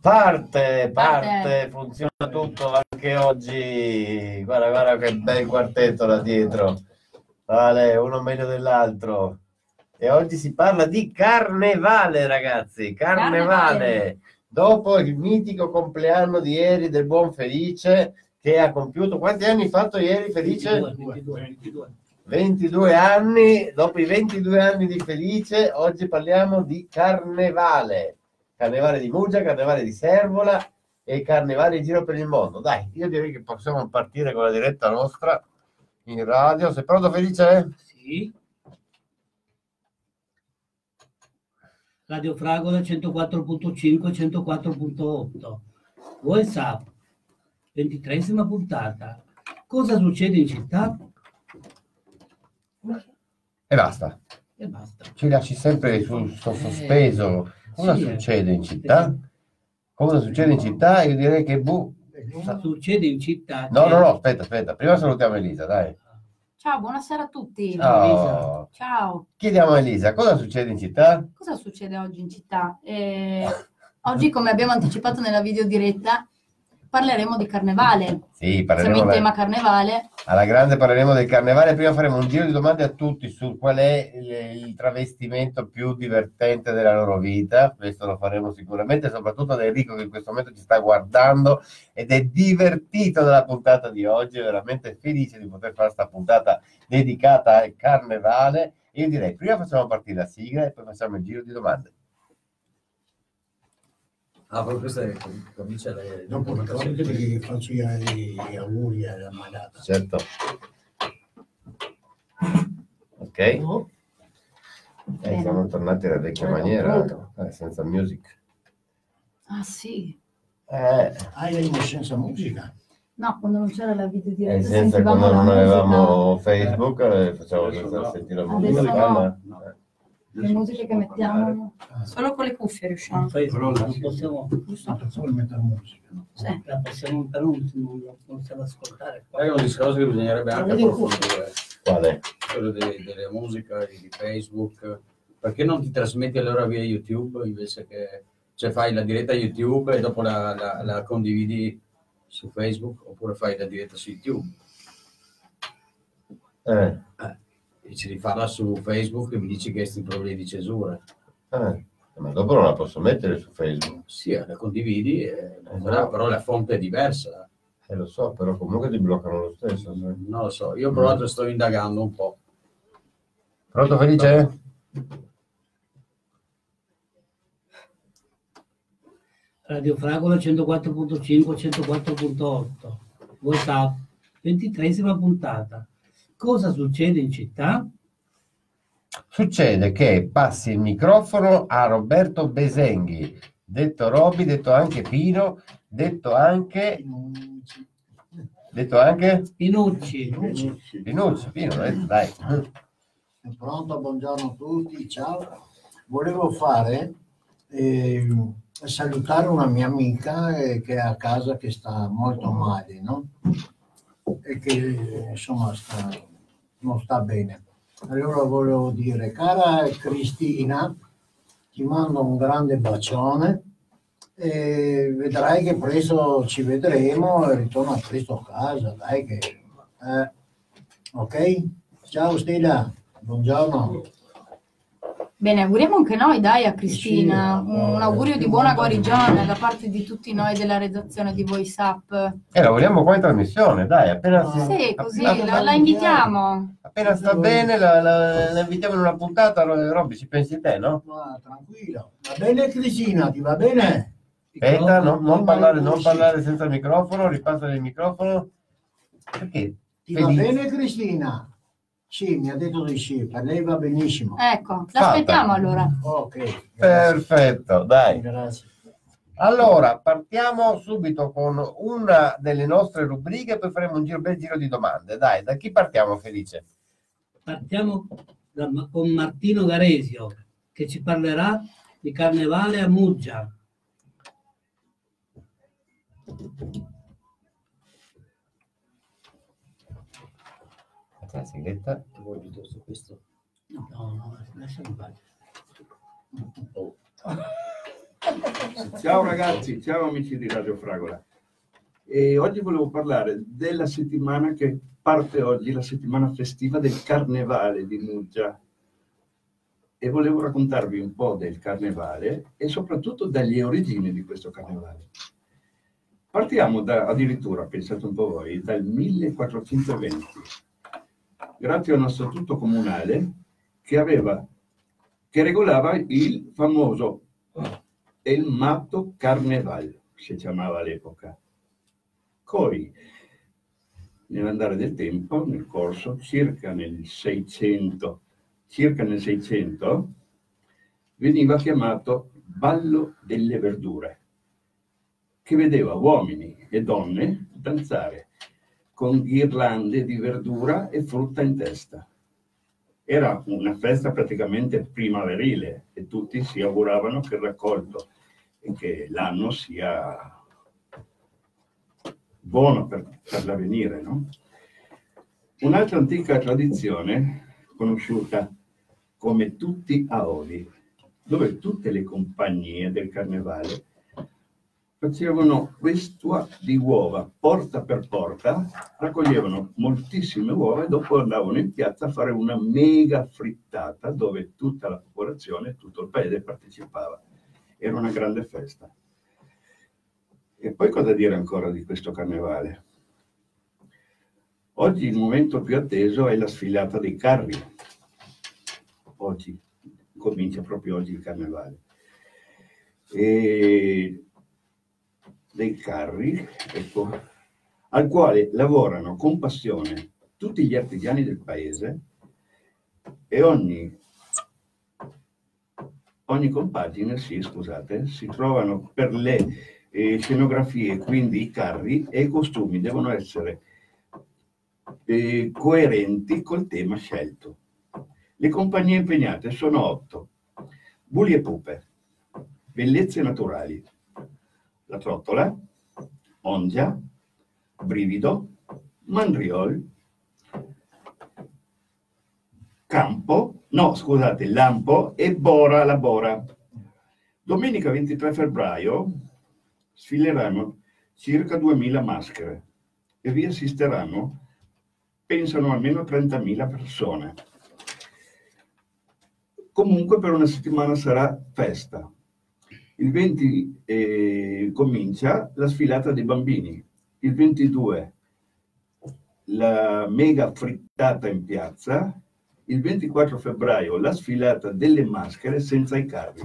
Parte, parte, Parte. funziona tutto anche oggi. Guarda, guarda che bel quartetto là dietro. Vale, uno meglio dell'altro. E oggi si parla di carnevale, ragazzi. Carnevale. Carnevale. Dopo il mitico compleanno di ieri del buon Felice, che ha compiuto quanti anni hai fatto ieri, Felice? 22, 22. 22 anni, dopo i 22 anni di Felice, oggi parliamo di carnevale. Carnevale di Muggia, carnevale di Servola e carnevale in giro per il mondo. Dai, io direi che possiamo partire con la diretta nostra in radio. Sei pronto Felice? Sì. Radio Fragola 104.5 104.8 WhatsApp 23esima puntata cosa succede in città? E basta. e basta Ci lasci sempre sul sto sospeso. Cosa Sì, eh. succede in città? Cosa succede in città? Io direi che cosa succede in città No, no, no, aspetta, aspetta. Prima salutiamo Elisa, dai. Ciao, buonasera a tutti. Ciao. Ciao. Chiediamo a Elisa, cosa succede in città? Cosa succede oggi in città? Eh, oggi, come abbiamo anticipato nella video diretta, parleremo di carnevale. Sì, Siamo parleremo in alla, tema carnevale. alla grande, parleremo del carnevale. Prima faremo un giro di domande a tutti su qual è il travestimento più divertente della loro vita. Questo lo faremo sicuramente, soprattutto ad Enrico che in questo momento ci sta guardando ed è divertito dalla puntata di oggi. È veramente felice di poter fare questa puntata dedicata al carnevale. Io direi, prima facciamo partire la sigla e poi facciamo il giro di domande. Ah, proprio questa è comincia le Dopo ricordati che faccio gli, gli auguri alla Magata. Certo. Ok. Oh, Eh, siamo tornati alla vecchia maniera, eh, senza music. Ah sì. Eh, Ah, io senza musica. No, quando non c'era la video eh, diretta senza sentivamo quando non musica, avevamo Facebook, eh, facciamo senza no. sentire la musica. no. ma- eh. Le musiche che mettiamo. Solo con le cuffie riusciamo. non fai- Però non possiamo solo mettere musica. no? Sì. la possiamo però non, non, non possiamo ascoltare qua. È un discorso che bisognerebbe anche approfondire, Quale? quello de- delle musica, di Facebook. Perché non ti trasmetti allora via YouTube invece che cioè fai la diretta YouTube e dopo la, la- la condividi su Facebook oppure fai la diretta su YouTube? Eh, Dici di farla su Facebook e mi dici che questi problemi di cesura. eh, ma dopo non la posso mettere su Facebook. Sì, la condividi, e- Eh, però, no. però la fonte è diversa. Eh, lo so, però comunque ti bloccano lo stesso. sai. Non lo so, io però sto indagando un po'. Pronto Felice? Radio Fragola 104.5 104.8 WhatsApp 23esima puntata cosa succede in città? Succede che passi il microfono a Roberto Besenghi, detto Roby, detto anche Pino, detto anche, detto anche Pinucci Pinucci, Pino, eh, dai. È pronto, buongiorno a tutti, ciao. Volevo fare, eh, salutare una mia amica eh, che è a casa che sta molto male, no? E che insomma sta- non sta bene. Allora volevo dire, cara Cristina, ti mando un grande bacione e vedrai che presto ci vedremo e ritorno presto a casa, dai che... eh, ok? Ciao Stella, buongiorno. Bene, auguriamo anche noi, dai, a Cristina. Sì, un, un augurio di buona guarigione da parte di tutti noi della redazione di Voice Up. E la vogliamo qua in trasmissione, dai, appena, si- Sì, così appena- la, la invitiamo. appena sta bene la, la- la invitiamo in una puntata, Ro- Robby, ci pensi te, no? Ma tranquillo. Va bene Cristina, ti va bene? Aspetta, no- non, non parlare, non parlare senza il microfono, ripassa il microfono. Perché? Ti va bene Cristina? Sì, mi ha detto di sì, per lei va benissimo. Ecco, l'aspettiamo allora. Ok, grazie. Perfetto, dai. Grazie. Allora, partiamo subito con una delle nostre rubriche, poi faremo un giro, bel giro di domande. Dai, da chi partiamo, Felice? partiamo da- con Martino Garesio che ci parlerà di carnevale a Muggia La sigletta. Vuoi piuttosto questo? no, no, lasciamo fare Ciao ragazzi, ciao amici di Radio Fragola. E oggi volevo parlare della settimana che parte oggi, la settimana festiva del Carnevale di Muggia. E volevo raccontarvi un po' del Carnevale e soprattutto dalle origini di questo Carnevale. Partiamo da, addirittura, pensate un po' voi, dal 1420, grazie a uno statuto comunale che aveva, che regolava il famoso El Matto Carneval, si chiamava all'epoca. Poi, nell'andare del tempo, nel corso, circa nel 600, circa nel 600, veniva chiamato Ballo delle Verdure, che vedeva uomini e donne danzare con ghirlande di verdura e frutta in testa. Era una festa praticamente primaverile e tutti si auguravano che il raccolto e che l'anno sia buono per, per l'avvenire. No? Un'altra antica tradizione conosciuta come tutti a Oli, dove tutte le compagnie del carnevale facevano questua di uova porta per porta, raccoglievano moltissime uova e dopo andavano in piazza a fare una mega frittata dove tutta la popolazione, tutto il paese partecipava. Era una grande festa. E poi cosa dire ancora di questo carnevale? Oggi il momento più atteso è la sfilata dei carri. Oggi, comincia proprio oggi il carnevale. E dei carri, ecco, al quale lavorano con passione tutti gli artigiani del paese e ogni, ogni compagine, sì, scusate, si trovano per le eh, scenografie, quindi i carri e i costumi devono essere eh, coerenti col tema scelto. Le compagnie impegnate sono otto. Bulli e pupe, bellezze naturali, la trottola, ongia, brivido, mandriol, campo, no scusate, lampo e bora la bora. Domenica 23 febbraio sfileranno circa 2000 maschere e vi assisteranno, pensano almeno 30.000 persone. Comunque per una settimana sarà festa. Il 20 eh, comincia la sfilata dei bambini, il 22 la mega frittata in piazza, il 24 febbraio la sfilata delle maschere senza i carri,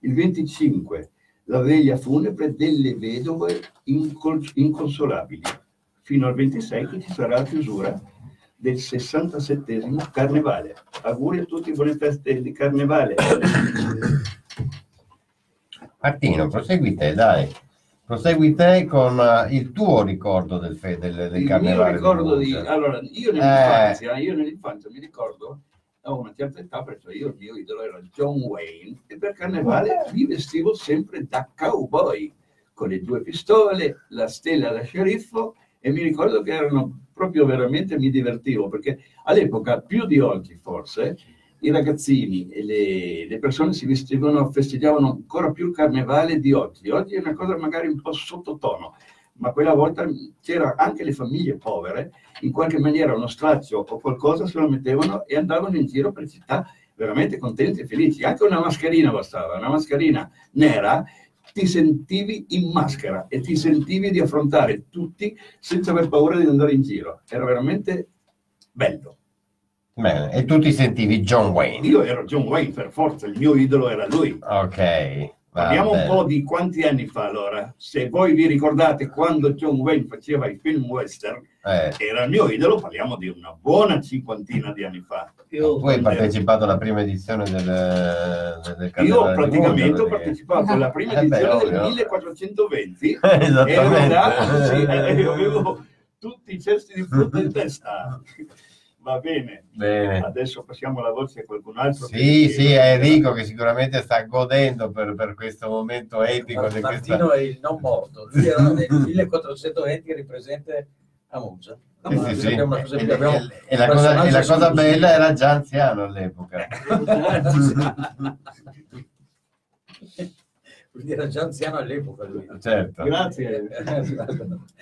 il 25 la veglia funebre delle vedove incol- inconsolabili, fino al 26 che ci sarà la chiusura del 67 carnevale. Auguri a tutti, buone feste di carnevale. Martino, prosegui te, dai. Prosegui te con uh, il tuo ricordo del, fe- del, del Il mio ricordo di... Allora, io nell'infanzia, io nell'infanzia mi ricordo a una certa età, perché io il mio idolo era John Wayne, e per carnevale mi vestivo sempre da cowboy, con le due pistole, la stella da sceriffo, e mi ricordo che erano proprio veramente, mi divertivo, perché all'epoca, più di oggi forse, i ragazzini e le, le persone si vestivano, festeggiavano ancora più il carnevale di oggi. Oggi è una cosa magari un po' sottotono, ma quella volta c'era anche le famiglie povere, in qualche maniera uno straccio o qualcosa se lo mettevano e andavano in giro per città veramente contenti e felici. Anche una mascherina bastava, una mascherina nera, ti sentivi in maschera e ti sentivi di affrontare tutti senza aver paura di andare in giro. Era veramente bello. Bene, e tu ti sentivi John Wayne. Io ero John Wayne per forza, il mio idolo era lui. Ok. Parliamo un po' di quanti anni fa allora. Se voi vi ricordate quando John Wayne faceva i film western, Eh, era il mio idolo, parliamo di una buona cinquantina di anni fa. Io, tu hai partecipato alla prima edizione del, del Io praticamente Muggia, ho perché- partecipato alla prima Eh beh, edizione del ovvio. 1420 Esattamente. ero andato, sì, eh, avevo tutti i cesti di frutta in testa. Va bene, Bene. adesso passiamo la voce a qualcun altro. Sì, che- sì, è Enrico che sicuramente sta godendo per, per questo momento epico di Martino questa... è il non morto, lui era nel 1420 ripresente a Monza. Sì, sì, sì. Abbiamo una cosa- E, abbiamo e- e la cosa, e la cosa bella era già anziano all'epoca. Quindi era già anziano all'epoca lui. Certo. Grazie.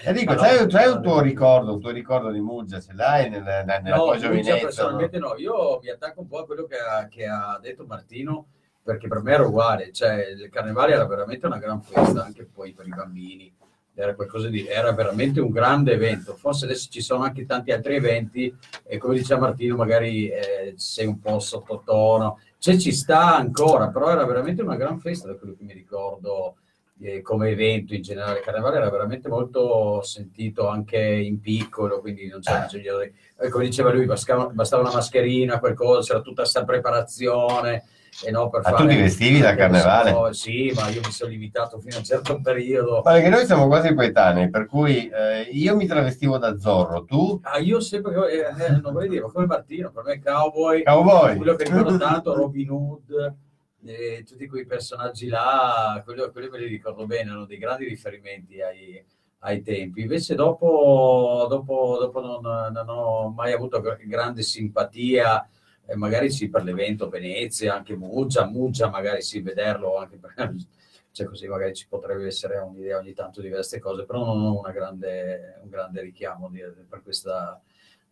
Enrico, Ma no, c'hai, c'hai un no, tuo no. ricordo, un tuo ricordo di Muggia, ce l'hai nel- nel- nella No, tua Muggia giovinezza? personalmente no, io mi attacco un po' a quello che ha, che ha detto Martino, perché per me era uguale, cioè il carnevale era veramente una gran festa, anche poi per i bambini, era qualcosa di, era veramente un grande evento, forse adesso ci sono anche tanti altri eventi e come diceva Martino magari eh, sei un po' sottotono, cioè ci sta ancora, però era veramente una gran festa da quello che mi ricordo eh, come evento in generale, il carnevale era veramente molto sentito anche in piccolo, quindi non c'era bisogno di eh, come diceva lui, bastava una mascherina, qualcosa, c'era tutta questa preparazione. E no, per Ma tu fare- ti vestivi da carnevale? No, sì, ma io mi sono limitato fino a un certo periodo. Guarda che noi siamo quasi coetanei, per cui eh, io mi travestivo da Zorro, tu Ah, io sempre, eh, eh, non vorrei dire, ma come Martino, per me cowboy, cowboy. quello che ricordo tanto, Robin Hood, eh, tutti quei personaggi là, quello, quelli me li ricordo bene, erano dei grandi riferimenti ai, ai tempi. Invece dopo, dopo, dopo non, non ho mai avuto gr- grande simpatia, eh, magari sì per l'evento Venezia, anche Muggia, Muggia magari sì vederlo anche per... Cioè così magari ci potrebbe essere un'idea ogni tanto di queste cose, però non ho una grande, un grande richiamo di- per questa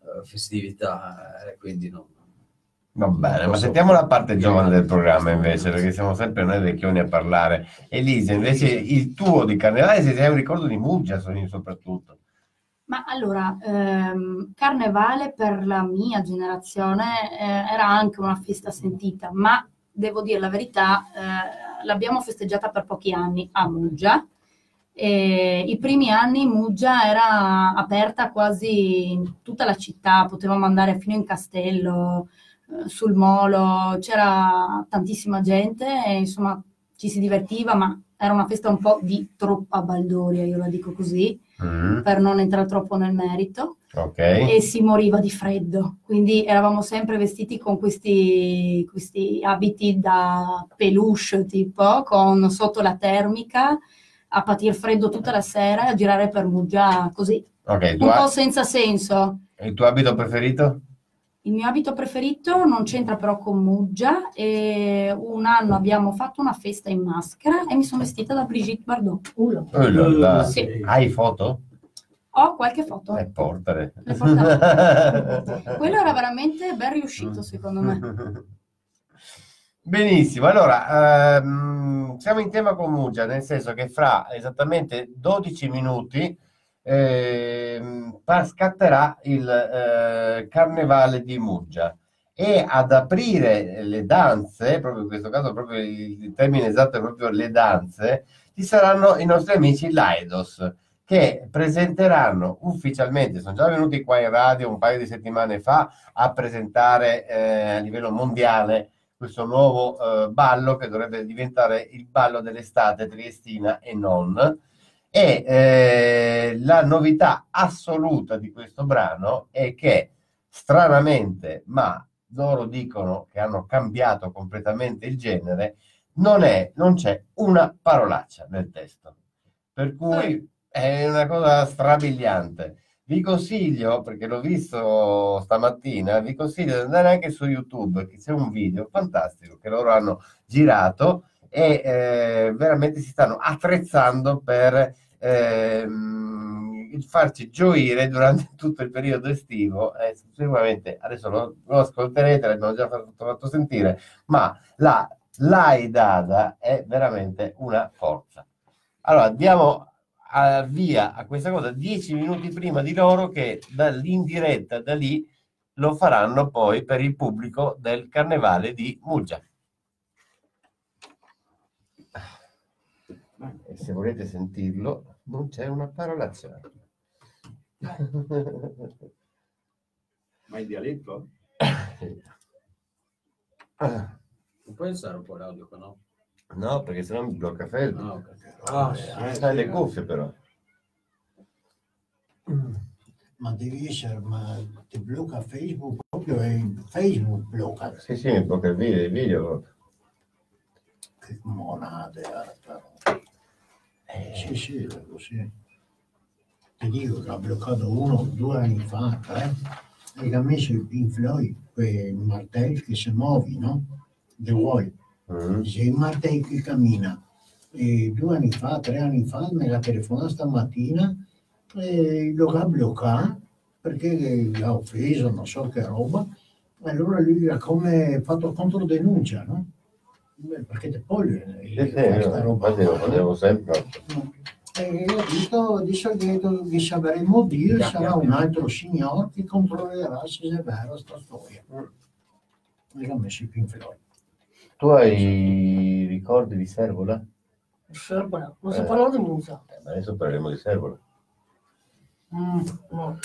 eh, festività, eh, quindi non, Va bene, ma sentiamo la parte giovane del programma invece, perché siamo sempre noi vecchioni a parlare. Elisa, invece il tuo di carnevale, se hai un ricordo di Muggia sono- soprattutto. Ma allora, ehm, Carnevale per la mia generazione eh, era anche una festa sentita, ma devo dire la verità, eh, l'abbiamo festeggiata per pochi anni a Muggia. E I primi anni Muggia era aperta quasi in tutta la città, potevamo andare fino in castello, eh, sul molo, c'era tantissima gente e insomma ci si divertiva, ma era una festa un po' di troppa baldoria, io la dico così Mm, per non entrare troppo nel merito, ok. e si moriva di freddo, quindi eravamo sempre vestiti con questi, questi abiti da peluche tipo, con sotto la termica, a patir freddo tutta la sera e a girare per Muggia così, Ok, tu un po' senza senso. il tuo abito preferito? Il mio abito preferito non c'entra però con Muggia e un anno abbiamo fatto una festa in maschera e mi sono vestita da Brigitte Bardot. Oh là là. Sì. Hai foto? Ho qualche foto. Le portate. Quello era veramente ben riuscito secondo me. Benissimo, allora ehm, siamo in tema con Muggia, nel senso che fra esattamente 12 minuti pa- scatterà il eh, carnevale di Muggia e ad aprire le danze, proprio in questo caso proprio il, il termine esatto è proprio le danze, ci saranno i nostri amici Laidos che presenteranno ufficialmente, sono già venuti qua in radio un paio di settimane fa a presentare eh, a livello mondiale questo nuovo eh, ballo che dovrebbe diventare il ballo dell'estate triestina e non. E eh, la novità assoluta di questo brano è che stranamente, ma loro dicono che hanno cambiato completamente il genere, non, è, non c'è una parolaccia nel testo. Per cui è una cosa strabiliante. Vi consiglio, perché l'ho visto stamattina, vi consiglio di andare anche su YouTube, che c'è un video fantastico che loro hanno girato e eh, veramente si stanno attrezzando per ehm, il farci gioire durante tutto il periodo estivo. E sicuramente adesso lo, lo ascolterete, l'abbiamo già fatto, fatto sentire, ma la Lai Dada è veramente una forza. Allora, diamo a- via a questa cosa dieci minuti prima di loro che dall'indiretta da lì lo faranno poi per il pubblico del carnevale di Muggia. E se volete sentirlo, non c'è una parolaccia. Ma in dialetto? Ah, Non puoi alzare un po' l'audio qua, no? No, perché sennò mi blocca Facebook. Ah, ok. Ah, sì. Eh, Hai le cuffie però. Ma devi essere, ma ti blocca Facebook proprio e Facebook blocca. Sì, sì, mi blocca il video, il video. Che monade, eh, però. Eh, Sì, sì, è così. Ti dico che ha bloccato uno due anni fa, tre, e ha messo il Pink Floyd, quel martello che si muove, no? The Wall. mm. Il martello che cammina. e due anni fa, tre anni fa, me l'ha telefonato stamattina e lo ha bloccato perché l'ha offeso, non so che roba. Allora lui ha come fatto controdenuncia, no? Beh, Perché te poi eh, Sì, sì, questa io- roba infatti lo facevo sempre. e ho detto, adesso che, che sapremo dire, Chiaro, sarà chiaro. un altro signore che controllerà se è vera sta storia. E l'ho messo più in fiore. Tu hai ricordi di Servola? Servola, non si Eh. parla di musa. Eh, adesso parleremo di Servola. Mm, no,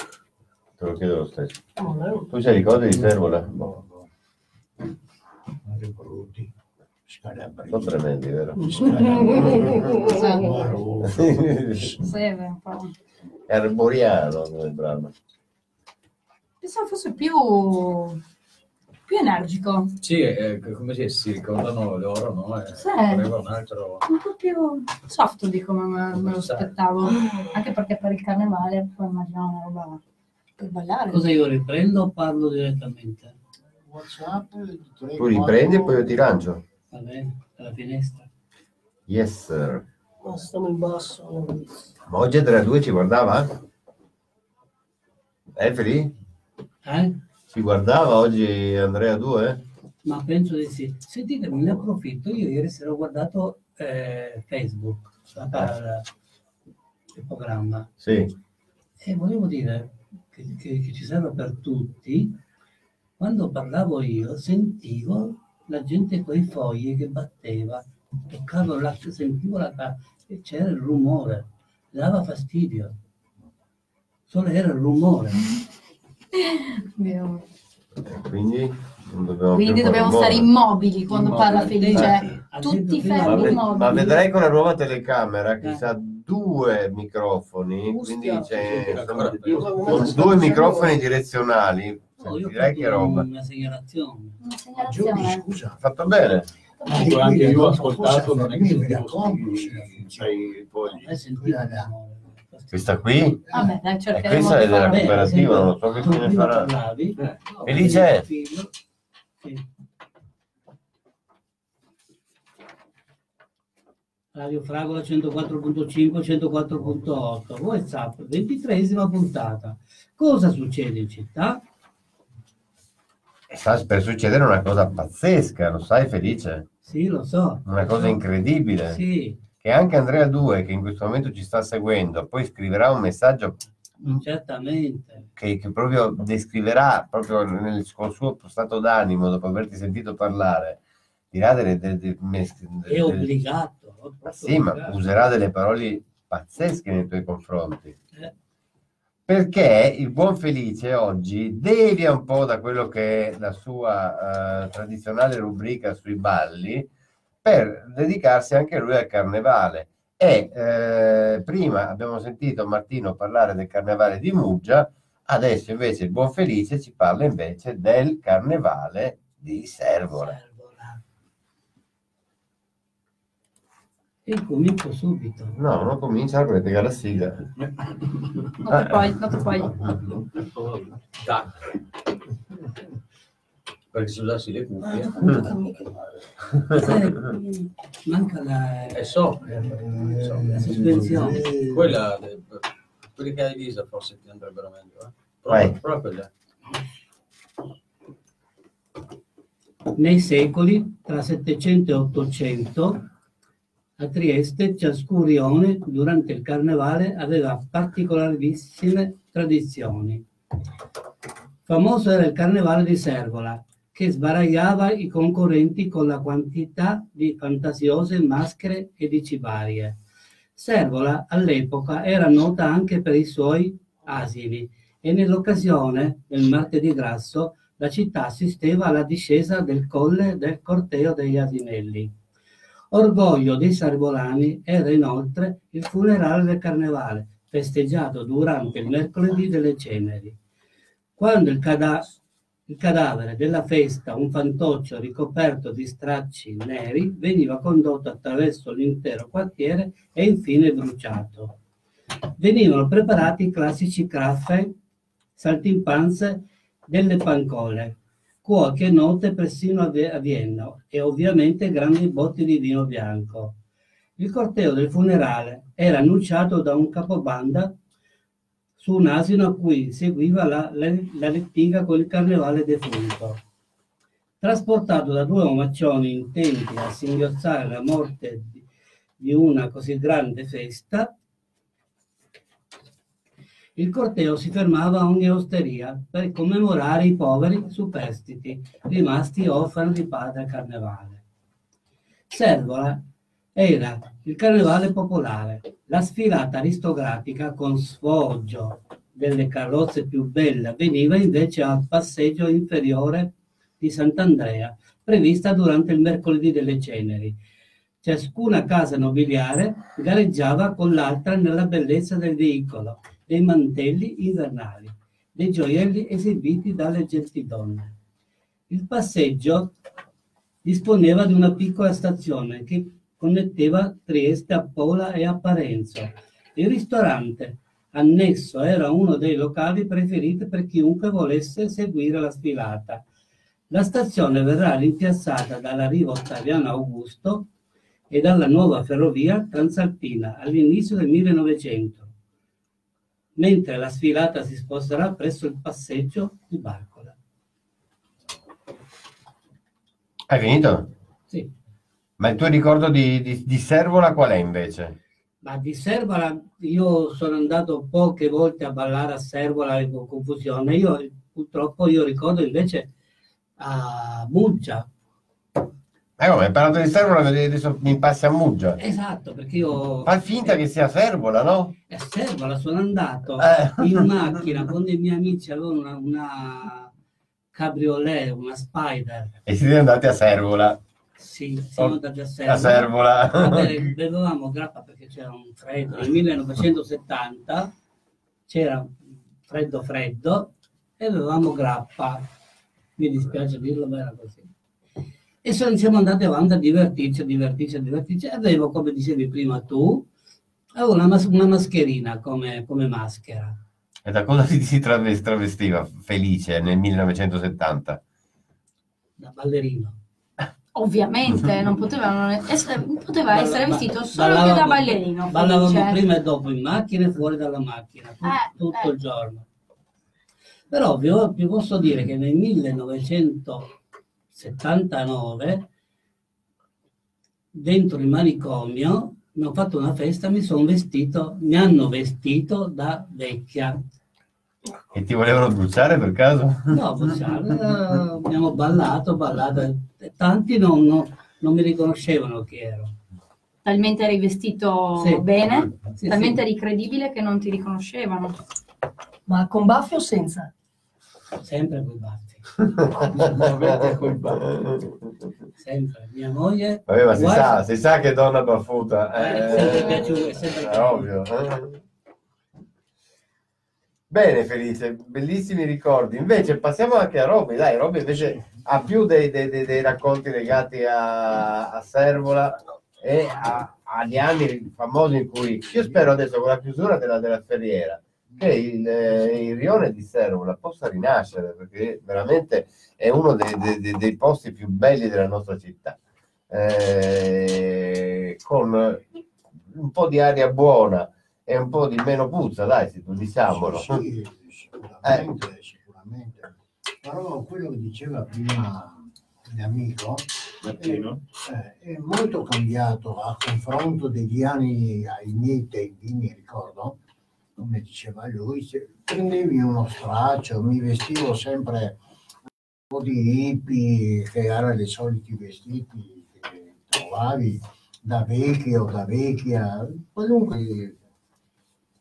Te lo chiedo lo stesso. un- Tu c'hai ricordi di Servola? Boh, Mario Brutti, Scalabrini. sono tremendi, vero? Po'. Arboriano come brano. Pensavo fosse più, più energico, Sì, eh, come si, si ricordano loro, no? Eh, Sì. Un altro... un po' più soft di come me, me lo aspettavo. Anche perché per il carnevale poi immagino una roba per ballare. Cosa io riprendo o parlo direttamente? WhatsApp, Tu riprendi e poi io ti lancio. Va bene? Dalla finestra. Yes, sir. Ma stiamo in basso. Ma oggi Andrea 2 ci guardava? Efeli? Eh? Ci guardava oggi Andrea 2? Ma penso di sì. Sentite, me ne approfitto. Io ieri sera ho guardato eh, Facebook, la- la- il programma, Sì. e volevo dire che, che- che ci serve per tutti. Quando parlavo io, sentivo la gente con i fogli che batteva, toccavo la, sentivo la ca- e c'era il rumore, dava fastidio. Solo era il rumore. Quindi dobbiamo Quindi dobbiamo stare immobili quando Immobili. parla Felice. Eh, Tutti fermi ve- immobili. ma vedrai con la nuova telecamera che Eh. sa due microfoni, quindi Ustia. c'è più. con due microfoni direzionali. No, io Direi che roba. una segnalazione. Una scusa. Fatto bene. Ma Io anche io ho ascoltato, non è che mi racconto? Questa qui? Vabbè, dai, E cercheremo questa di è della cooperativa, non so che fine farà. Eh, Felice? Radio Fragola 104.5, 104.8, WhatsApp, 23esima puntata. Cosa succede in città? Sta per succedere una cosa pazzesca, lo sai Felice? Sì, lo so. Una cosa incredibile. Sì, Che anche Andrea 2, che in questo momento ci sta seguendo, poi scriverà un messaggio certamente. che, che proprio descriverà proprio nel, col suo stato d'animo dopo averti sentito parlare, dirà delle, delle- delle- È delle- obbligato. ma proprio sì, ma obbligato. userà delle parole pazzesche nei tuoi confronti. Perché il buon Felice oggi devia un po' da quello che è la sua eh, tradizionale rubrica sui balli per dedicarsi anche lui al carnevale. E eh, prima abbiamo sentito Martino parlare del carnevale di Muggia, adesso invece il buon Felice ci parla invece del carnevale di Servola. E comincio subito. No, non comincia perché è la sigla. Dopo poi, dopo poi. Dai. Perché se usassi le cuffie... Ah, che- Eh, manca la, Eh, so, la sospensione. quella... de- Quelli che hai visto forse ti andrebbero meglio. Eh. Prova quella. Nei secoli tra 700 e 800 a Trieste ciascun rione durante il carnevale aveva particolarissime tradizioni. Famoso era il carnevale di Servola, che sbaragliava i concorrenti con la quantità di fantasiose maschere e di cibarie. Servola all'epoca era nota anche per i suoi asini e nell'occasione del martedì grasso la città assisteva alla discesa del colle del corteo degli asinelli. Orgoglio dei servolani era inoltre il funerale del carnevale, festeggiato durante il mercoledì delle ceneri. Quando il, cada- il cadavere della festa, un fantoccio ricoperto di stracci neri, veniva condotto attraverso l'intero quartiere e infine bruciato. Venivano preparati i classici craffe, saltimpanze delle pancole, cuoche note persino a Vie- a Vienna e ovviamente grandi botti di vino bianco. Il corteo del funerale era annunciato da un capobanda su un asino a cui seguiva la, la, la lettiga con il carnevale defunto. Trasportato da due omaccioni intenti a singhiozzare la morte di, di una così grande festa, il corteo si fermava a ogni osteria per commemorare i poveri superstiti rimasti orfani di padre carnevale. Servola era il carnevale popolare, la sfilata aristocratica con sfoggio delle carrozze più belle avveniva invece al passeggio inferiore di Sant'Andrea, prevista durante il mercoledì delle ceneri. Ciascuna casa nobiliare gareggiava con l'altra nella bellezza del veicolo, dei mantelli invernali, dei gioielli esibiti dalle gentidonne. Il passeggio disponeva di una piccola stazione che connetteva Trieste a Pola e a Parenzo. Il ristorante annesso era uno dei locali preferiti per chiunque volesse seguire la sfilata. La stazione verrà rimpiazzata dall'arrivo Ottaviano Augusto e dalla nuova ferrovia transalpina all'inizio del 1900 mentre la sfilata si sposterà presso il passeggio di Barcola. Hai finito? Sì, Ma il tuo ricordo di, di, di Servola qual è invece? ma di Servola io sono andato poche volte a ballare a Servola con confusione. Io purtroppo io ricordo invece a Muggia. Eh, come, hai parlato di Servola, adesso mi passi a Muggia. Esatto, perché io Fai finta che sia Servola, no? a Servola sono andato Eh. in macchina con dei miei amici, avevano una, una cabriolet, una Spider. E siete andati a Servola, Sì, siamo Oh, andati a a Servola. Servola. Va bene, bevevamo grappa perché c'era un freddo. Nel 1970 c'era freddo freddo e bevevamo grappa. Mi dispiace dirlo, ma era così. E siamo andati avanti a divertirci, a divertirci, a divertirci. Avevo, come dicevi prima tu, avevo una, mas- una mascherina come, come maschera. E da cosa si, si traves- travestiva Felice nel 1970? Da ballerino. Ovviamente non poteva, non essere, poteva Balla- essere vestito solo che da ballavamo- ballerino. Ballavamo Felice. prima e dopo in macchina e fuori dalla macchina, tu- Eh, tutto eh. il giorno. Però vi, vi posso dire che nel 1979, dentro il manicomio, mi ho fatto una festa, mi sono vestito, mi hanno vestito da vecchia. E ti volevano bruciare per caso? No, Bocciale, eh, abbiamo ballato, ballato, e tanti non, non- non mi riconoscevano chi ero. Talmente eri vestito Sì. bene, Sì, talmente sì. eri credibile che non ti riconoscevano. Ma con baffi o senza? Sempre con i baffi. Veramente coi baffi. Sempre. Mia moglie. Vabbè, ma si guarda- sa, si sa che donna baffuta. Eh, eh, piaciuto, è sempre è ovvio. eh. Bene Felice, bellissimi ricordi. Invece passiamo anche a Robby, dai, Robby invece ha più dei, dei- dei- dei racconti legati a, a Servola e a- agli anni famosi in cui, io spero adesso con la chiusura della, della ferriera, che il, eh, il rione di Servola possa rinascere, perché veramente è uno dei, dei- dei- posti più belli della nostra città. Eh, con un po' di aria buona e un po' di meno puzza, dai, diciamolo. Sì, sì, sicuramente, sicuramente. Però quello che diceva prima l'amico Martino? eh, è molto cambiato a confronto degli anni ai miei tempi, mi ricordo, come diceva lui, prendevi uno straccio, mi vestivo sempre un po' di hippie, che erano i soliti vestiti che trovavi da vecchio da vecchia, qualunque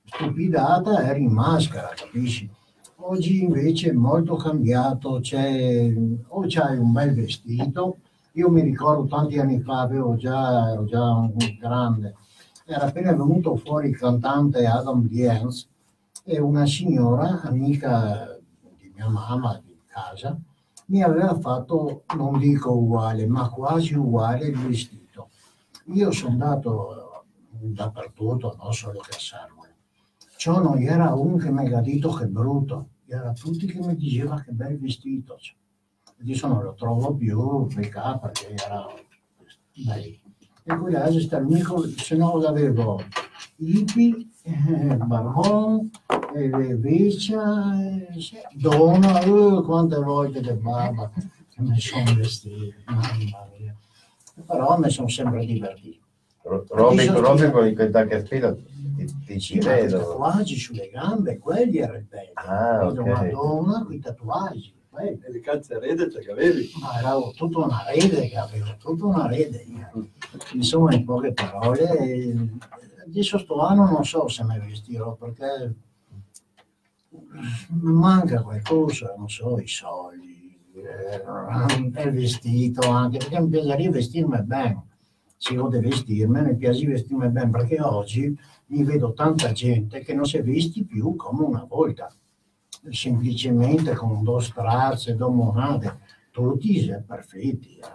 stupidata eri in maschera, capisci? Oggi invece è molto cambiato, c'è, o c'hai un bel vestito, io mi ricordo tanti anni fa, avevo già, ero già un grande, era appena venuto fuori il cantante Adam Diens e una signora, amica di mia mamma di casa, mi aveva fatto, non dico uguale, ma quasi uguale il vestito. Io sono andato dappertutto, non solo che a Servola. Ciò non era uno che mi ha detto che brutto, era tutti che mi diceva che bel vestito. Adesso non lo trovo più, perché era bello. E quella sta il mio, se no avevo Ipi, eh, Barbon, eh, Veccia, eh, Dona, eh, quante volte che barba che mi sono vestito, mamma mia. Però mi sono sempre divertito. Robin, Robin con i a spilla ti, ti ci ma i vedo. tatuaggi sulle gambe, quelli era il bello. Ah, Vedo ok. Madonna i tatuaggi, quelli. E le calze a rete ce che avevi? Ma avevo tutta una rete, che avevo tutta una rete. io. Insomma, in poche parole, eh, adesso sto anno non so se mi vestirò perché manca qualcosa, non so, i soldi, eh, il vestito anche, perché mi piacerebbe vestirmi bene. Se ho da vestirmi, mi piace vestirmi bene perché oggi mi vedo tanta gente che non si vesti più come una volta, semplicemente con due strazze, due monate tutti sono perfetti, eh.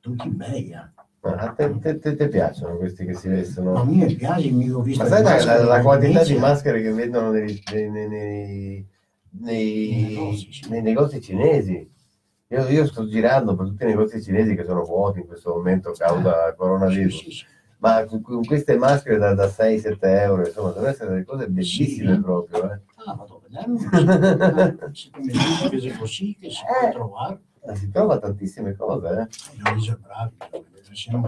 tutti bei. eh. A te, te- te- te piacciono questi che si A vestono? me piace, mi ho visto Ma sai la, la- la quantità di maschere che vendono nei, nei- nei- nei- negozi, negozi cinesi? Io, io sto girando per tutti i negozi cinesi che sono vuoti in questo momento a causa del coronavirus. Sì, sì, sì. Ma con queste maschere da, da 6-7 euro, insomma, devono essere delle cose bellissime proprio. Eh. Ah, che è così, che si può Eh. trovare, Ma Si trova tantissime cose, eh. e noi siamo bravi.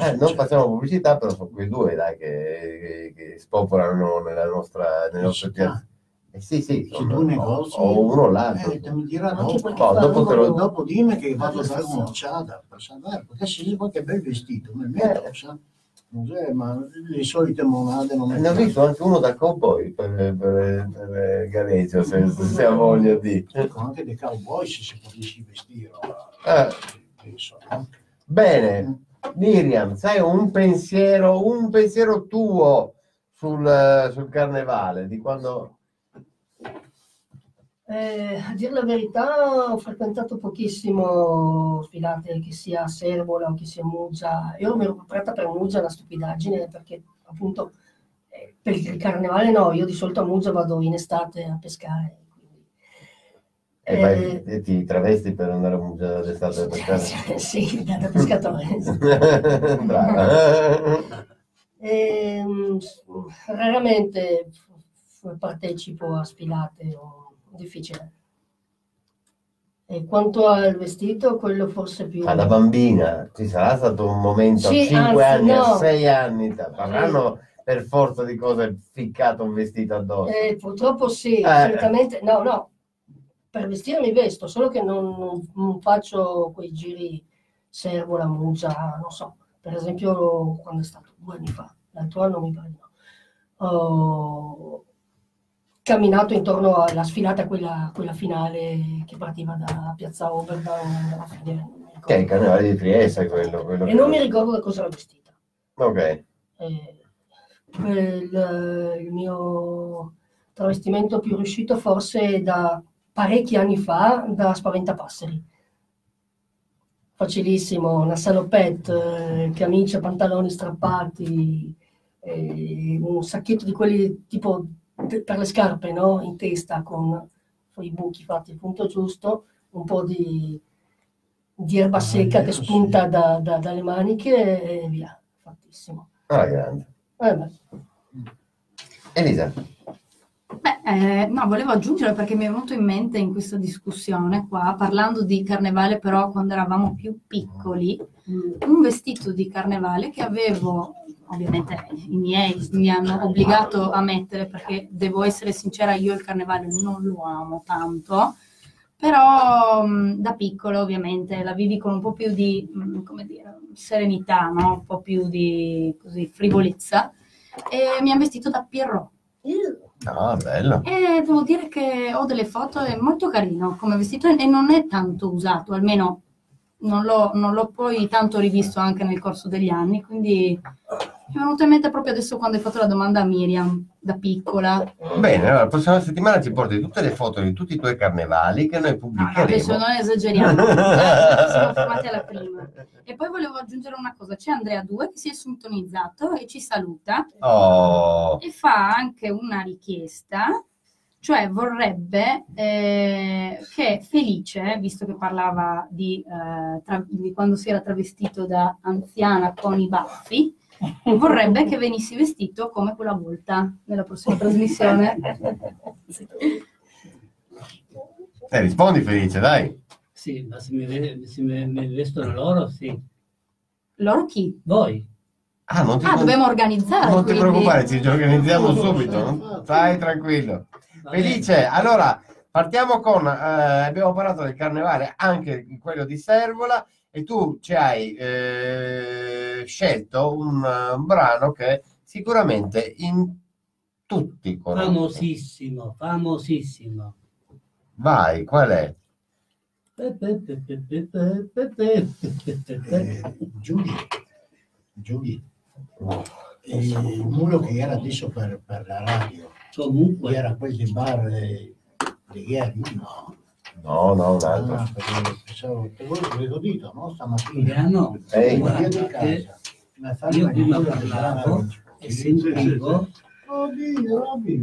Eh, non facciamo pubblicità, però sono quei due dai, che, che- che spopolano nella nostra, nelle nostre Città. Eh sì, sì, sono- due negozi. o uno o l'altro. Eh, mi dirà perché No, fanno dopo te lo- Dopo dimmi che vado a per sapere, perché se c'è qualche bel vestito, mi metto, sa? Ma le solite monade non Ne ho visto anche uno da cowboy per, per, per gareggio, se, se ha voglia di. Ecco, anche dei cowboy se si potessi vestire. Eh. Penso, no? Bene, Miriam, sai un pensiero, un pensiero tuo sul, sul carnevale, di quando... Eh, a dire la verità, ho frequentato pochissimo sfilate, che sia Servola o che sia Muggia. Io mi ero preparata per Muggia una stupidaggine perché appunto eh, per il carnevale no, io di solito a Muggia vado in estate a pescare. quindi- E Eh, vai, e ti travesti per andare a museo d'estate a pescare? sì, da pescatore. Brava. Ehm, raramente partecipo a sfilate, o difficile. E quanto al vestito, quello forse più... Ma da bambina ci sarà stato un momento a Sì, 5 anzi, anni, no. a 6 anni, avranno per forza di cose ficcato un vestito addosso. Eh, purtroppo sì, Eh. solitamente no, no, per vestire mi vesto, solo che non, non- faccio quei giri servo la musa, non so, per esempio quando è stato due anni fa, l'altro anno mi pare no, ho camminato intorno alla sfilata, quella, quella finale che partiva da Piazza Oberdan e andava a finire, non mi ricordo. Che è il carnevale di Trieste quello. quello e non mi ricordo da cosa ero vestita. Ok. Eh, il, il mio travestimento più riuscito forse da parecchi anni fa da Spaventapasseri. Facilissimo, una salopette, eh, camicia, pantaloni strappati, eh, un sacchetto di quelli tipo per le scarpe, no? In testa con i buchi fatti al punto giusto, un po' di, di erba Ah, secca che spunta sì. da- da- dalle maniche e via, fattissimo. Alla grande. Eh beh. Elisa, Beh, eh, no, volevo aggiungere perché mi è venuto in mente in questa discussione qua, parlando di carnevale però quando eravamo più piccoli, un vestito di carnevale che avevo, ovviamente i miei mi hanno obbligato a mettere perché devo essere sincera, io il carnevale non lo amo tanto, però mh, da piccolo ovviamente la vivi con un po' più di, come dire, serenità, no? un po' più di così, frivolezza e mi ha vestito da Pierrot. ah, bello. E devo dire che ho delle foto, è molto carino come vestito e non è tanto usato, almeno non l'ho, non l'ho poi tanto rivisto anche nel corso degli anni, quindi mi è venuto in mente proprio adesso quando hai fatto la domanda a Miriam, da piccola. Bene, allora la prossima settimana ci porti tutte le foto di tutti i tuoi carnevali che noi No, no, pubblicheremo. adesso non esageriamo, siamo fermati alla prima. E poi volevo aggiungere una cosa, c'è Andrea 2 che si è sintonizzato e ci saluta Oh, e fa anche una richiesta Cioè vorrebbe eh, che Felice, visto che parlava di, eh, tra- di quando si era travestito da anziana con i baffi, vorrebbe che venissi vestito come quella volta nella prossima trasmissione. Eh, rispondi Felice, dai. Sì, ma se mi, se mi- mi vestono loro, sì. Loro chi? Voi? Ah, non ti, Ah, dobbiamo organizzare. non ti quindi. preoccupare, ci organizziamo subito. non- Stai tranquillo. Va bene. Felice, allora partiamo con, eh, abbiamo parlato del carnevale, anche quello di Servola, e tu ci hai eh, scelto un, un, brano che sicuramente in tutti conoscono. Famosissimo, famosissimo. Vai, qual è? Eh, Giulio, Giulio, eh, il muro che era adesso per, per la radio, comunque era quel bar eh, di ieri, no? No, no, un altro. Ah, perché pensavo, te voi l'avevo detto, no? Stamattina. Giuliano, Ehi. Io prima parlavo e sentivo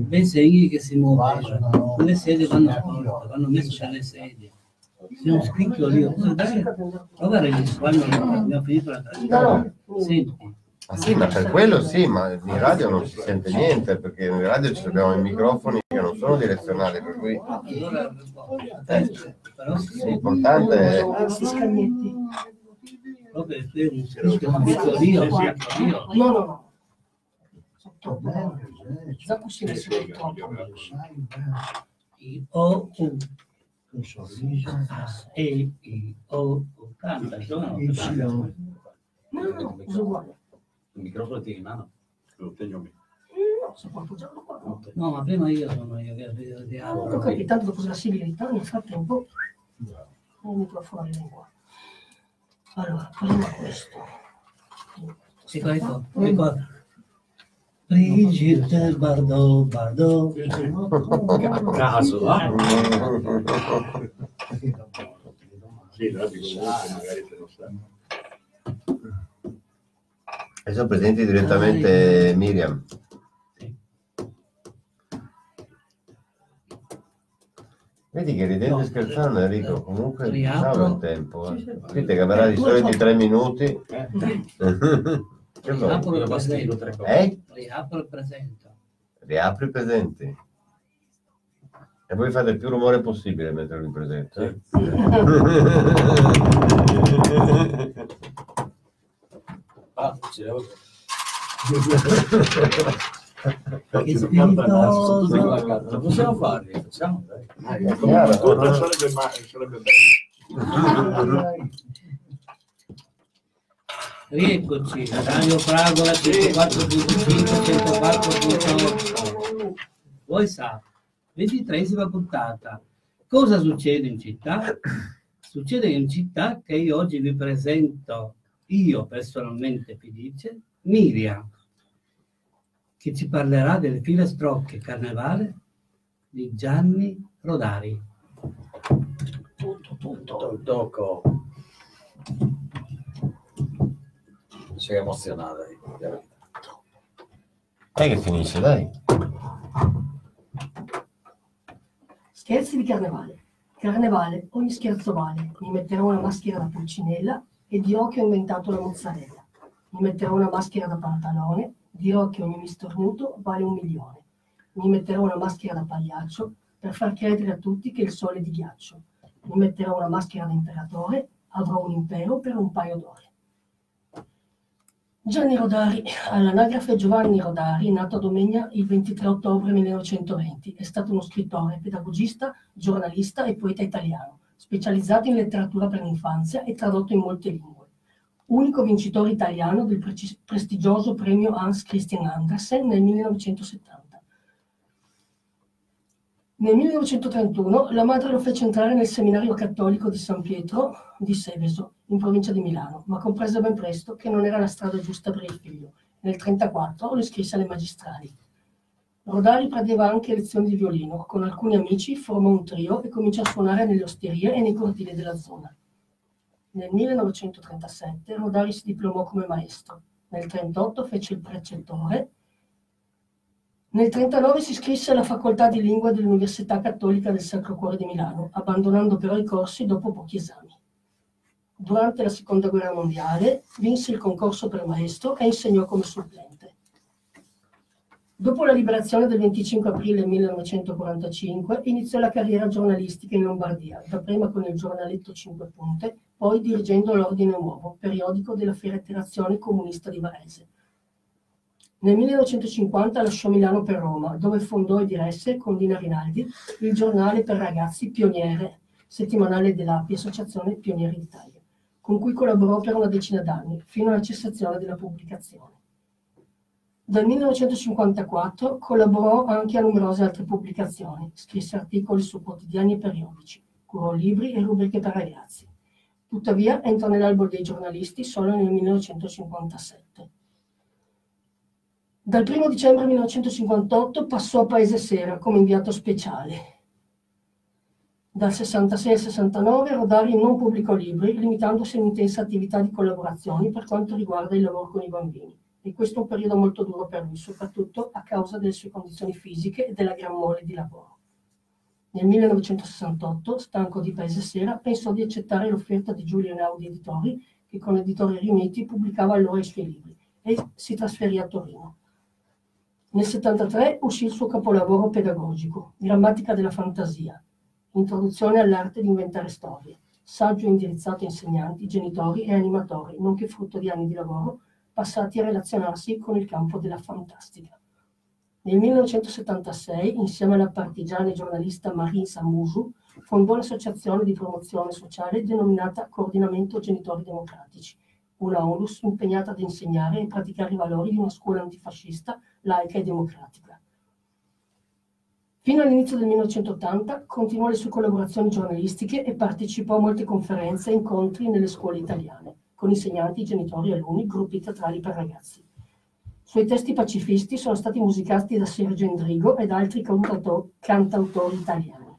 dei segni che si muovevano. Le sedie vanno aperte, vanno messe dalle sedie. Se non scricchio lì, a registrare quando abbiamo finito la trasmissione. Senti, Ah, sì, ma per quello sì, ma in radio non si sente niente, perché in radio ci abbiamo i microfoni solo direzionale, per cui eh, l'importante è... Ho un sorriso. e ho 80, sono 80. Il microfono tieni in mano, lo tengo a me so qualcos'altro qua. No, ma prima io sono io che vedo di altro. Ah, Ho capito, tanto dopo la civiltà nel frattempo Bravo. non mi trovo fuori. Allora, prima questo. Sì, ecco, qua. Brigitte Bardot, Bardot. Caso, eh? Sì, no, dico, magari te lo sanno. Presenti direttamente ah, Miriam. Vedi che ridendo e scherzando Enrico, comunque Riapro. il tempo. Eh. Vedete che avrà di solito tre minuti. Eh? vuoi? Riapro il cose. Eh? Riapro il presento. Riapri i presenti. E voi fate il più rumore possibile mentre li presento. eh? Ah, Che Sotto spiritoso. la carta. Possiamo fare? Facciamo, dai. È chiaro. Tutto sarebbe, ma- sarebbe bello. Rieccoci, Radio Fragola 104.5, 104.8. Voi sa, ventitresima puntata. Cosa succede in città? Succede in città che io oggi vi presento, io personalmente Felice, Miriam, che ci parlerà delle filastrocche carnevale di Gianni Rodari. Tutto, tutto. Il tocco. Sei emozionata. eh. E che finisce, dai. Scherzi di carnevale. Carnevale, ogni scherzo vale. Mi metterò una maschera da pulcinella e dirò che ho inventato la mozzarella. Mi metterò una maschera da pantalone, dirò che ogni mistornuto vale un milione. Mi metterò una maschera da pagliaccio per far credere a tutti che il sole è di ghiaccio. Mi metterò una maschera da imperatore, avrò un impero per un paio d'ore. Gianni Rodari, all'anagrafe Giovanni Rodari, nato a Domegna il 23 ottobre 1920, è stato uno scrittore, pedagogista, giornalista e poeta italiano, specializzato in letteratura per l'infanzia e tradotto in molte lingue. Unico vincitore italiano del prestigioso premio Hans Christian Andersen nel 1970. Nel 1931 la madre lo fece entrare nel seminario cattolico di San Pietro di Seveso, in provincia di Milano, ma comprese ben presto che non era la strada giusta per il figlio. Nel 1934 lo iscrisse alle magistrali. Rodari prendeva anche lezioni di violino, con alcuni amici formò un trio e cominciò a suonare nelle osterie e nei cortili della zona. Nel 1937 Rodari si diplomò come maestro. Nel 1938 fece il precettore. Nel 1939 si iscrisse alla facoltà di lingua dell'Università Cattolica del Sacro Cuore di Milano, abbandonando però i corsi dopo pochi esami. Durante la Seconda Guerra Mondiale vinse il concorso per maestro e insegnò come supplente. Dopo la liberazione del 25 aprile 1945 iniziò la carriera giornalistica in Lombardia, dapprima con il giornaletto Cinque Punte, poi dirigendo l'Ordine Nuovo, periodico della Federazione Comunista di Varese. Nel 1950 lasciò Milano per Roma, dove fondò e diresse con Dina Rinaldi il giornale per ragazzi Pioniere, settimanale dell'API, Associazione Pionieri d'Italia, con cui collaborò per una decina d'anni, fino alla cessazione della pubblicazione. Dal 1954 collaborò anche a numerose altre pubblicazioni, scrisse articoli su quotidiani e periodici, curò libri e rubriche per ragazzi. Tuttavia entrò nell'albo dei giornalisti solo nel 1957. Dal 1 dicembre 1958 passò a Paese Sera come inviato speciale. Dal 66 al 69 Rodari non pubblicò libri, limitandosi a un'intensa attività di collaborazioni per quanto riguarda il lavoro con i bambini. E questo è un periodo molto duro per lui, soprattutto a causa delle sue condizioni fisiche e della gran mole di lavoro. Nel 1968, stanco di Paese Sera, pensò di accettare l'offerta di Giulio Einaudi Editori, che con l'editore Rimeti pubblicava allora i suoi libri, e si trasferì a Torino. Nel 73 uscì il suo capolavoro pedagogico, Grammatica della fantasia, introduzione all'arte di inventare storie, saggio indirizzato a insegnanti, genitori e animatori, nonché frutto di anni di lavoro passati a relazionarsi con il campo della fantastica. Nel 1976, insieme alla partigiana e giornalista Marie Samusu, fondò l'associazione di promozione sociale denominata Coordinamento Genitori Democratici, una onlus impegnata ad insegnare e praticare i valori di una scuola antifascista, laica e democratica. Fino all'inizio del 1980 continuò le sue collaborazioni giornalistiche e partecipò a molte conferenze e incontri nelle scuole italiane, con insegnanti, genitori, alunni, gruppi teatrali per ragazzi. Suoi testi pacifisti sono stati musicati da Sergio Endrigo e da altri cantauto- cantautori italiani.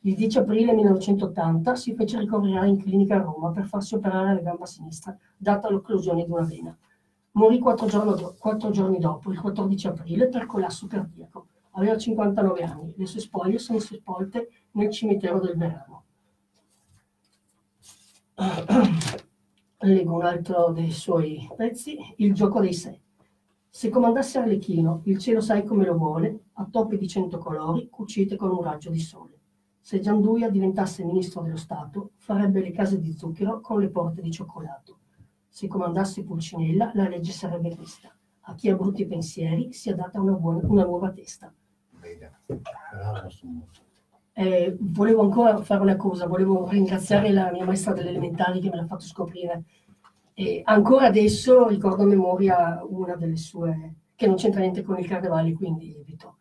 Il 10 aprile 1980 si fece ricoverare in clinica a Roma per farsi operare la gamba sinistra, data l'occlusione di una vena. Morì quattro giorni, do- quattro giorni dopo, il 14 aprile, per collasso cardiaco. Aveva 59 anni. Le sue spoglie sono sepolte nel cimitero del Verano. Leggo un altro dei suoi pezzi, Il gioco dei sé. Se comandasse Arlecchino, il cielo sai come lo vuole, a toppe di cento colori, cucite con un raggio di sole. Se Gianduia diventasse ministro dello Stato, farebbe le case di zucchero con le porte di cioccolato. Se comandasse Pulcinella, la legge sarebbe questa. A chi ha brutti pensieri sia data una, buona- una nuova testa. Eh, volevo ancora fare una cosa, volevo ringraziare la mia maestra delle elementari che me l'ha fatto scoprire. E ancora adesso ricordo a memoria una delle sue, che non c'entra niente con il carnevale, quindi evito.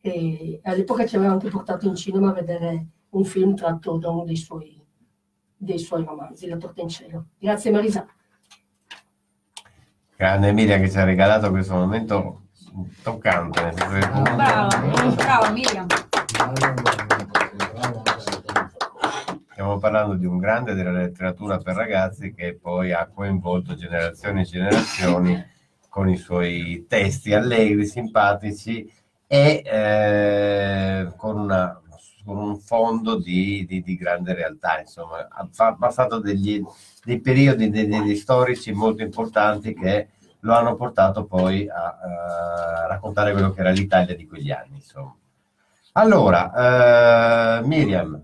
E all'epoca ci aveva anche portato in cinema a vedere un film tratto da uno dei suoi, dei suoi romanzi, La torta in cielo. Grazie Marisa. Grande Emilia che ci ha regalato questo momento toccante. nel senso che- Brava, brava Miriam. Bravo, bravo, bravo. Stiamo parlando di un grande della letteratura per ragazzi che poi ha coinvolto generazioni e generazioni con i suoi testi allegri, simpatici e eh, con, una- con un fondo di, di- di grande realtà. Insomma, ha passato degli, dei periodi, dei- degli storici molto importanti che lo hanno portato poi a, a raccontare quello che era l'Italia di quegli anni. Insomma. Allora, eh, Miriam,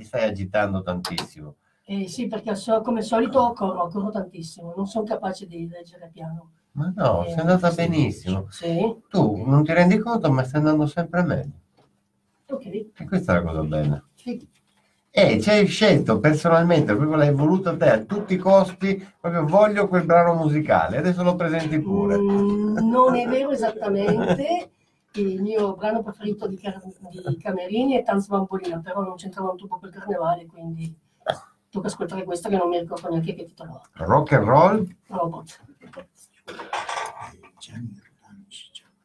ti stai agitando tantissimo. Eh, sì, perché come al solito corro, corro tantissimo, non sono capace di leggere piano. Ma no, Eh, sei andata sì. benissimo. Sì, Tu non ti rendi conto, ma stai andando sempre meglio. ok. E questa è la cosa bella. Sì. E ci hai scelto personalmente, proprio l'hai voluto te a tutti i costi, proprio voglio quel brano musicale, adesso lo presenti pure. Mm, non è vero esattamente. Il mio brano preferito di, Car- di Camerini è Tanz Bambolina, però non c'entrava un tubo col carnevale, quindi tocca ascoltare questo che non mi ricordo neanche che titolo ha. Rock and roll? Robot.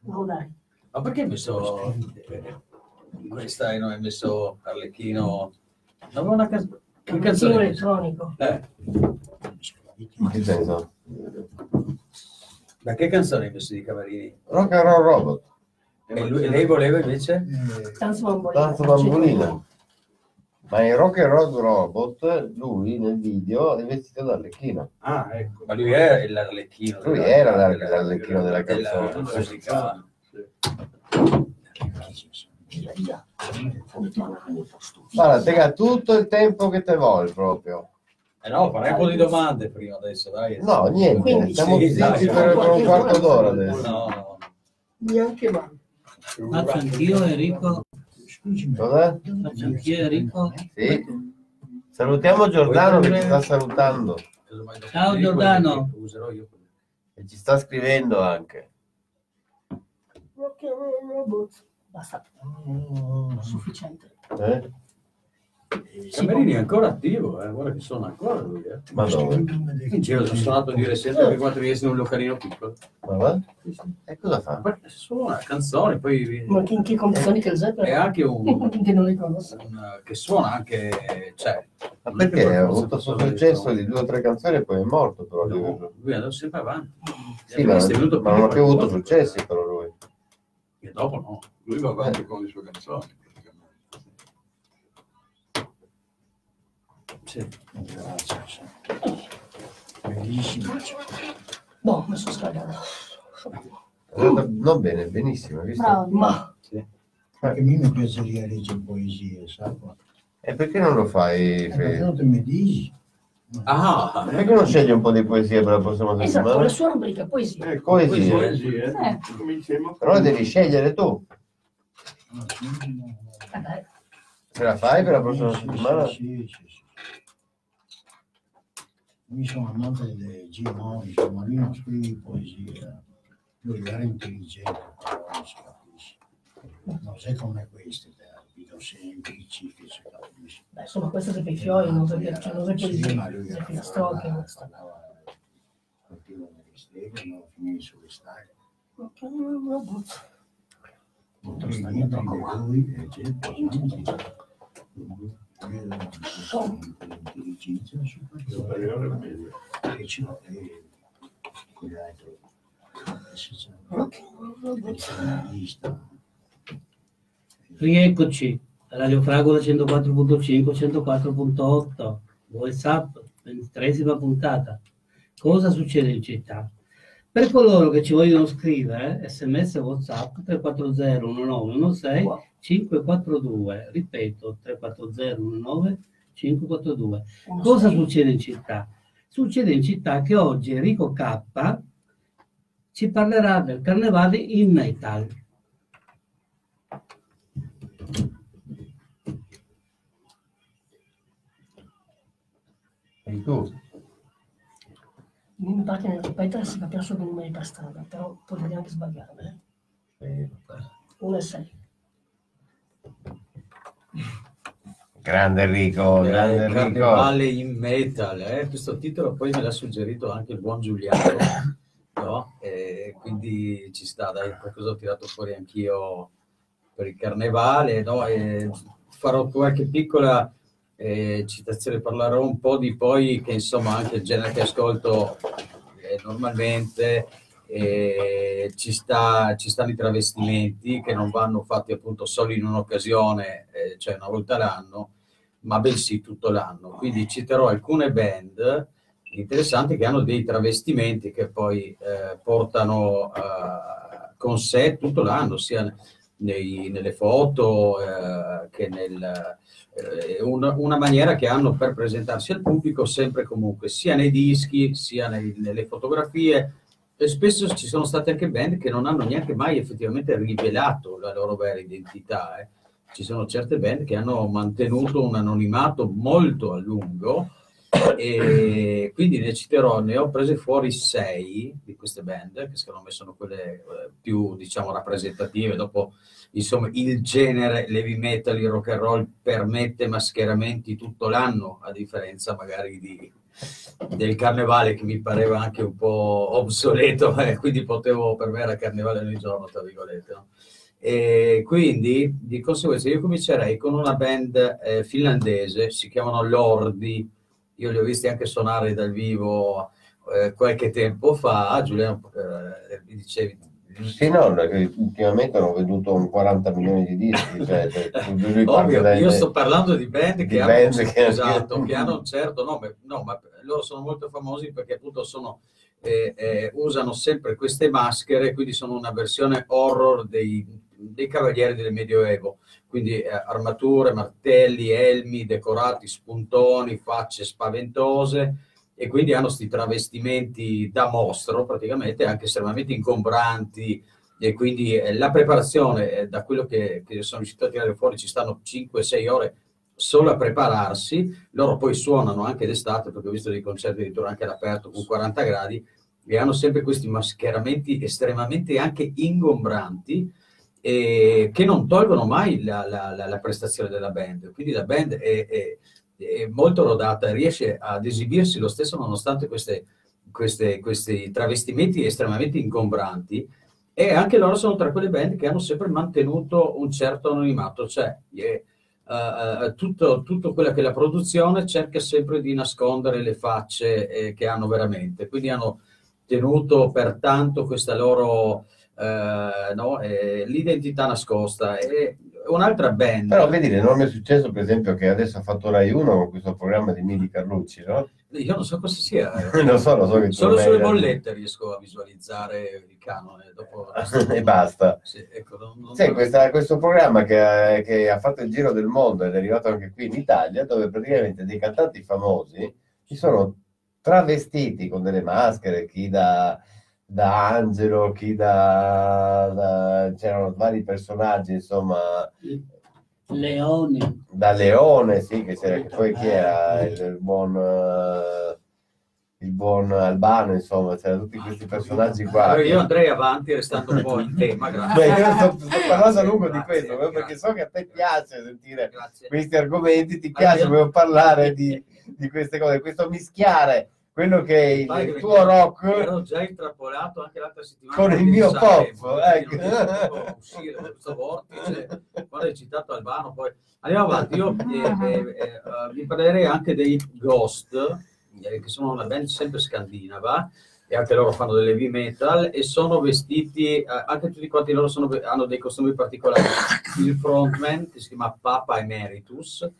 Rodari. Ma perché hai messo eh, questa e non hai messo Arlecchino? Non una canzone. Che Canzone elettronico. Eh, In che senso? ma che canzone hai messo di Camarini? Rock and roll robot. E lui- lei voleva invece? Tanto bambolino. Tanto bambolino. Ma in Rock and Roll Robot, lui nel video è vestito da Arlecchino. Ah, ecco. Ma lui è l'arlecchino. Lui della- era l'ar- della- l'arlecchino della della canzone. musica. Guarda, te ha tutto il tempo che te vuoi proprio. Eh no, farei un po' di domande prima adesso, dai. No, niente, Quindi, siamo sì, zitti dai, per, per un quarto d'ora No, adesso. no. Neanche male. Faccio anch'io Enrico. Cos'è? faccio anch'io Enrico. Sì. Salutiamo Giordano che ci sta salutando Ciao, Giordano. Userò io quello. e ci sta scrivendo anche. Basta, sufficiente. Eh? Camerini è ancora attivo, eh. guarda che suona ancora lui. Eh. Ma dove? In giro sono suonato di recente per quanto riesce in un localino piccolo. Ma va? E cosa fa? Perché suona canzoni, poi Ma che, in che condizioni che il è anche un, che non li conosco. un- che suona anche cioè, Ma perché ha avuto il suo successo di due o tre canzoni e poi è morto però. lui. No, lui è andato sempre avanti. Sì, ma, ma non ha più avuto successi però lui. E dopo no. Lui va avanti con le sue canzoni. Praticamente. Sì. Bellissimo. Boh, mi sono scaldato. Non bene, benissimo, hai visto? Bravo. Ma Perché a me mi piacerebbe leggere poesie, sai? E perché non lo fai? Eh, perché non te mi dici? Ah, Perché non scegli un po' di poesie per la prossima esatto, settimana? la sua rubrica poesia. Ecco, Poesie. poesie, eh. Eh. Cominciamo. Però devi scegliere tu. Sì, no. Eh Ce la fai per la prossima Sì, sì, settimana? Sì, sì, sì, Mi sono amante di Gino, insomma, lui non scrive poesia, lui era intelligente, però non si capisce. Non sei come queste, video semplici che si capisce. beh, insomma, queste sono i fiori, non so che cioè, non so che Sì, ma lui era filastrocche. parlava, partiva nelle streghe, non finì sulle staghe. Rock and roll robot. Molto niente di lui, e posante. L'intelligenza superiore. Superiore ci vuole quell'altro Rieccoci, Radio Fragola 104.5, 104.8, WhatsApp, ventitresima puntata. Cosa succede in città? Per coloro che ci vogliono scrivere, sms WhatsApp 340 1916 542, ripeto 340 19 542. Uno Cosa sei. succede in città? Succede in città che oggi Enrico K ci parlerà del carnevale in metal. E tu? Mi pare che nel ripetere si capisce due numeri per strada, però potrei anche sbagliarmi. Eh. 1 e 6. Grande Enrico, Eh, grande Enrico. Carnevale in metal, eh? questo titolo poi me l'ha suggerito anche il buon Giuliano, no? E quindi ci sta, dai, qualcosa ho tirato fuori anch'io per il carnevale, no? E farò qualche piccola eh, citazione, parlerò un po' di poi che insomma anche il genere che ascolto eh, normalmente eh, ci, sta, ci stanno i travestimenti che non vanno fatti appunto solo in un'occasione, eh, cioè una volta l'anno, ma bensì tutto l'anno. Quindi citerò alcune band interessanti che hanno dei travestimenti che poi eh, portano eh, con sé tutto l'anno, sia nei- nelle foto eh, che nel, eh, una, una maniera che hanno per presentarsi al pubblico sempre comunque, sia nei dischi, sia nei- nelle fotografie. E spesso ci sono state anche band che non hanno neanche mai effettivamente rivelato la loro vera identità. eh. Ci sono certe band che hanno mantenuto un anonimato molto a lungo e quindi ne citerò, ne ho prese fuori sei di queste band, che secondo me sono quelle eh, più diciamo rappresentative. Dopo, insomma, il genere heavy metal, il rock and roll permette mascheramenti tutto l'anno, a differenza magari di, del carnevale che mi pareva anche un po' obsoleto, e quindi potevo, per me era carnevale ogni giorno, tra virgolette. no? E quindi di conseguenza io comincerei con una band eh, finlandese, si chiamano Lordi, io li ho visti anche suonare dal vivo eh, qualche tempo fa, Giuliano eh, dicevi, Sì, no, perché ultimamente hanno venduto un 40 milioni di dischi. Cioè, cioè, Ovvio, dai- io sto parlando di band di che, band hanno, che- esatto, che hanno un certo nome, no, ma loro sono molto famosi perché appunto sono, eh, eh, usano sempre queste maschere, quindi sono una versione horror dei, dei cavalieri del Medioevo, quindi eh, armature, martelli, elmi, decorati, spuntoni, facce spaventose e quindi hanno questi travestimenti da mostro praticamente, anche estremamente ingombranti, e quindi eh, la preparazione, eh, da quello che, che sono riuscito a tirare fuori, ci stanno 5-6 ore solo a prepararsi, loro poi suonano anche d'estate, perché ho visto dei concerti addirittura anche all'aperto con 40 gradi, e hanno sempre questi mascheramenti estremamente anche ingombranti, eh, che non tolgono mai la, la- la- la prestazione della band. Quindi la band è, è- è molto rodata, riesce ad esibirsi lo stesso nonostante queste- queste- questi travestimenti estremamente ingombranti. E anche loro sono tra quelle band che hanno sempre mantenuto un certo anonimato, cioè eh, tutto, tutto quello che la produzione cerca sempre di nascondere le facce eh, che hanno veramente, quindi hanno tenuto pertanto questa loro eh, no, eh, l'identità nascosta. E un'altra band, Però vedi l'enorme successo, per esempio, che adesso ha fatto Rai 1 con questo programma di Midi Carlucci, no? io non so cosa sia, eh. lo so, lo so che solo sulle bollette riesco a visualizzare il canone. Dopo e basta. Sì, ecco, non- non- C'è questa- questo programma che ha, che ha fatto il giro del mondo ed è arrivato anche qui in Italia, dove praticamente dei cantanti famosi si sono travestiti con delle maschere, chi da, da angelo, chi da, da- c'erano vari personaggi, insomma, Leoni. da leone, sì, che, c'era, che poi chi era il, il buon... eh, il buon Albano, insomma, c'erano tutti questi personaggi qua. Allora, io andrei avanti restando un po' in tema, Beh, grazie. io sto, sto parlando a lungo di Grazie, questo, proprio perché grazie. so che a te piace sentire Grazie. questi argomenti, ti Allora, piace io- proprio parlare di, di queste cose, questo mischiare quello che è il, il tuo rock Ero già intrappolato anche l'altra settimana. con il mio pop, ecco. uscire da questo vortice. Quando hai citato Albano, poi andiamo avanti. Io eh, eh, eh, eh, vi parlerei anche dei Ghost, eh, che sono una band sempre scandinava e anche loro fanno delle heavy metal e sono vestiti, eh, anche tutti quanti loro sono- hanno dei costumi particolari. Il frontman, che si chiama Papa Emeritus,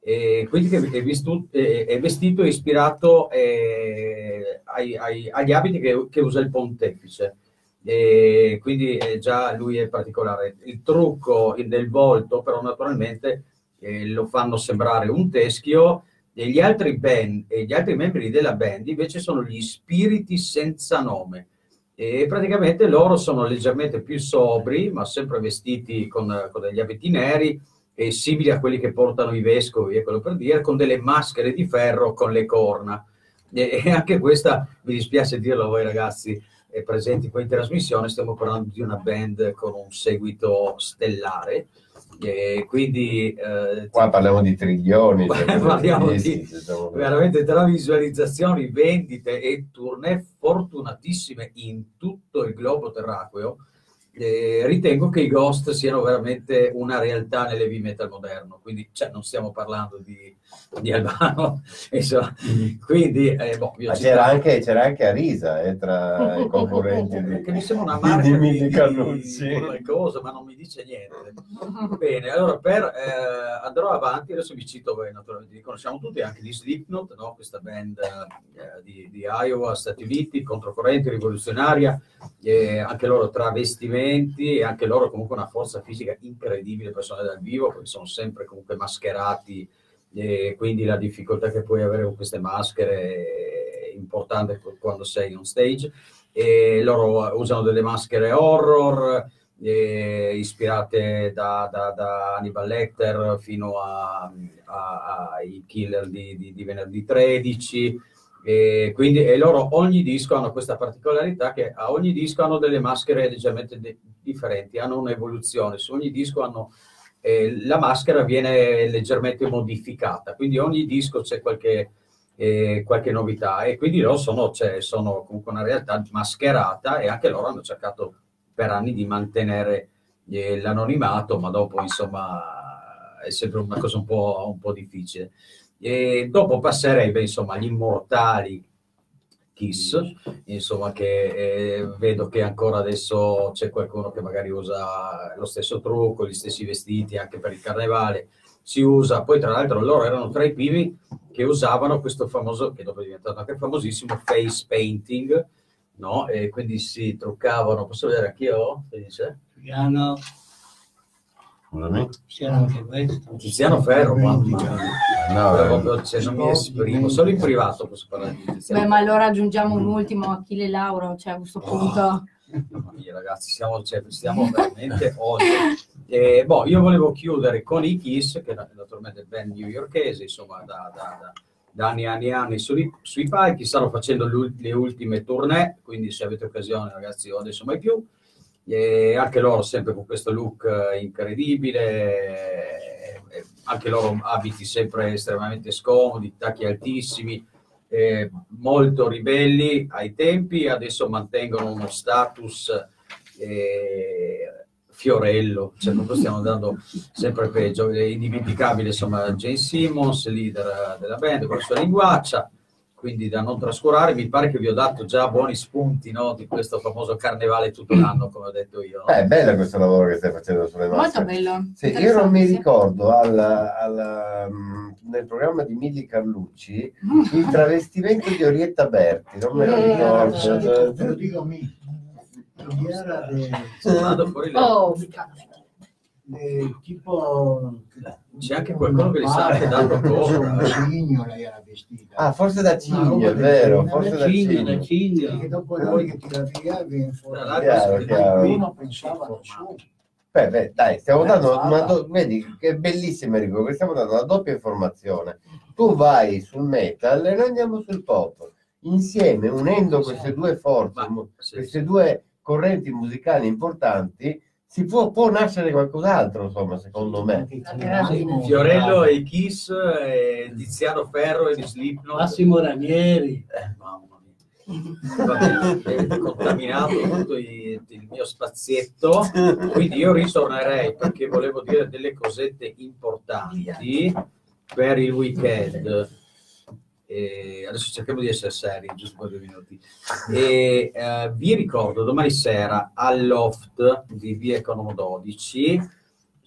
e quindi che è, vistu- è- vestito e ispirato eh, ai- ai- agli abiti che, che usa il pontefice. E quindi eh, già lui è particolare. Il trucco del volto, però, naturalmente eh, lo fanno sembrare un teschio. E gli altri, band, e gli altri membri della band invece sono gli spiriti senza nome. E praticamente loro sono leggermente più sobri, ma sempre vestiti con, con degli abiti neri, e simili a quelli che portano i vescovi, è quello per dire, con delle maschere di ferro con le corna. E, e anche questa, mi dispiace dirlo a voi ragazzi eh, presenti qui in trasmissione, stiamo parlando di una band con un seguito stellare, e quindi eh, Qua parliamo di trilioni. Cioè, parliamo di- veramente tra visualizzazioni, vendite e tournée fortunatissime in tutto il globo terracqueo, eh, ritengo che i Ghost siano veramente una realtà nell'heavy metal moderno, quindi cioè, non stiamo parlando di, di Albano, insomma, quindi eh, boh, c'era anche, c'era anche Arisa eh, tra i concorrenti di, che mi sembra una marca di di, di- di qualcosa, ma non mi dice niente. Bene, allora per, eh, andrò avanti, adesso vi cito, voi naturalmente. Li conosciamo tutti, anche di Slipknot, no? questa band eh, di, di Iowa, Stati Uniti, controcorrente, rivoluzionaria, eh, anche loro travestimenti e anche loro comunque una forza fisica incredibile per suonare dal vivo, perché sono sempre comunque mascherati, e quindi la difficoltà che puoi avere con queste maschere è importante quando sei on stage. E loro usano delle maschere horror, eh, ispirate da, da- da Hannibal Lecter fino ai killer di, di- di venerdì 13. E quindi e loro ogni disco hanno questa particolarità che a ogni disco hanno delle maschere leggermente de- differenti, hanno un'evoluzione, su ogni disco hanno eh, la maschera viene leggermente modificata, quindi ogni disco c'è qualche, eh, qualche novità e quindi loro sono, cioè, sono comunque una realtà mascherata e anche loro hanno cercato per anni di mantenere eh, l'anonimato, ma dopo insomma è sempre una cosa un po', un po' difficile. E dopo passerei beh, insomma agli immortali Kiss, insomma che eh, vedo che ancora adesso c'è qualcuno che magari usa lo stesso trucco, gli stessi vestiti anche per il carnevale, si usa, poi tra l'altro loro erano tra i primi che usavano questo famoso, che dopo è diventato anche famosissimo, face painting, no? E quindi si truccavano, posso vedere anch'io? Si dice? Giuliano, c'era anche questo. Tiziano Ferro, mamma mia. No. Proprio, cioè, non mi esprimo, solo in privato posso parlare di Beh, ma allora aggiungiamo un ultimo, Achille Lauro, cioè a questo punto. Mamma mia, ragazzi, siamo, cioè, stiamo veramente oltre. Eh, boh, io volevo chiudere con i Kiss, che naturalmente è band newyorkese, insomma, da, da- da- da anni e anni e anni sui, sui palchi, stanno facendo le, ul- le ultime tournée, quindi se avete occasione, ragazzi, o adesso mai più. E anche loro sempre con questo look eh, incredibile, anche loro abiti sempre estremamente scomodi, tacchi altissimi, eh, molto ribelli ai tempi, adesso mantengono uno status eh, fiorello, cioè proprio stiamo andando sempre peggio. È indimenticabile, insomma, Jane Simmons, leader della band, con la sua linguaccia, quindi da non trascurare. Mi pare che vi ho dato già buoni spunti no, di questo famoso carnevale tutto l'anno, come ho detto io. no? Eh, è bello questo lavoro che stai facendo sulle Molto maschere. bello. Sì, io non mi ricordo al- al, mm, nel programma di Milli Carlucci il travestimento di Orietta Berti, non me lo Eh, ricordo. te lo dico a me. Era de- Vado fuori là. Oh, cazzo. de- tipo C'è anche qualcuno che li sta anche dando Un corda. cigno lei era vestita. Ah, forse da Cigno, è vero, forse da Cigno, Cigno. da Perché Cigno. dopo noi che tira via viene fuori. Tra Chiaro, l'altro, chiaro. Qualcuno pensava non so. Beh, beh, dai, stiamo dando una do- vedi che bellissimo Enrico, che stiamo dando una doppia informazione. Tu vai sul metal e noi andiamo sul pop. Insieme, unendo queste due forze, queste due correnti musicali importanti, si può, può nascere qualcos'altro, insomma, secondo me. Fiorello e Kiss, e Tiziano Ferro e Slipknot. Massimo Ranieri. Eh, mamma mia. Vabbè, avete contaminato tutto il, il mio spazietto, quindi io ritornerei perché volevo dire delle cosette importanti per il weekend. E adesso cerchiamo di essere seri, giusto per due minuti. E, eh, vi ricordo domani sera all'Oft di Via Economo 12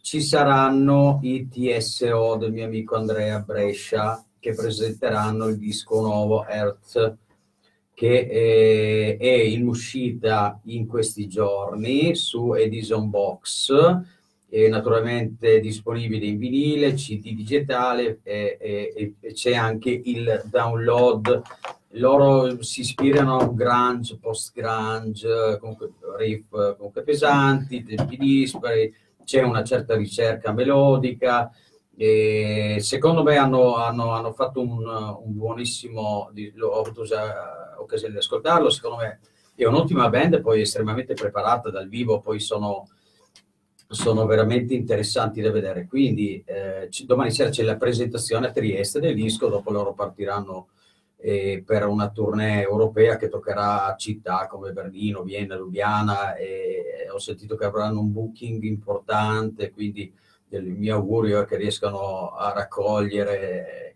ci saranno i TSO del mio amico Andrea Brescia che presenteranno il disco nuovo Earth che eh, è in uscita in questi giorni su Edison Box è naturalmente disponibile in vinile, CD digitale e, e- e c'è anche il download. Loro si ispirano a un grunge, post-grunge, comunque riff comunque pesanti, tempi dispari, c'è una certa ricerca melodica. E secondo me hanno, hanno- hanno fatto un, un buonissimo, ho avuto usa- occasione di ascoltarlo, secondo me è un'ottima band, poi estremamente preparata dal vivo, poi sono, sono veramente interessanti da vedere. Quindi eh, domani sera c'è la presentazione a Trieste del disco, dopo loro partiranno eh, per una tournée europea che toccherà città come Berlino, Vienna, Lubiana e ho sentito che avranno un booking importante, quindi il mio augurio è che riescano a raccogliere eh,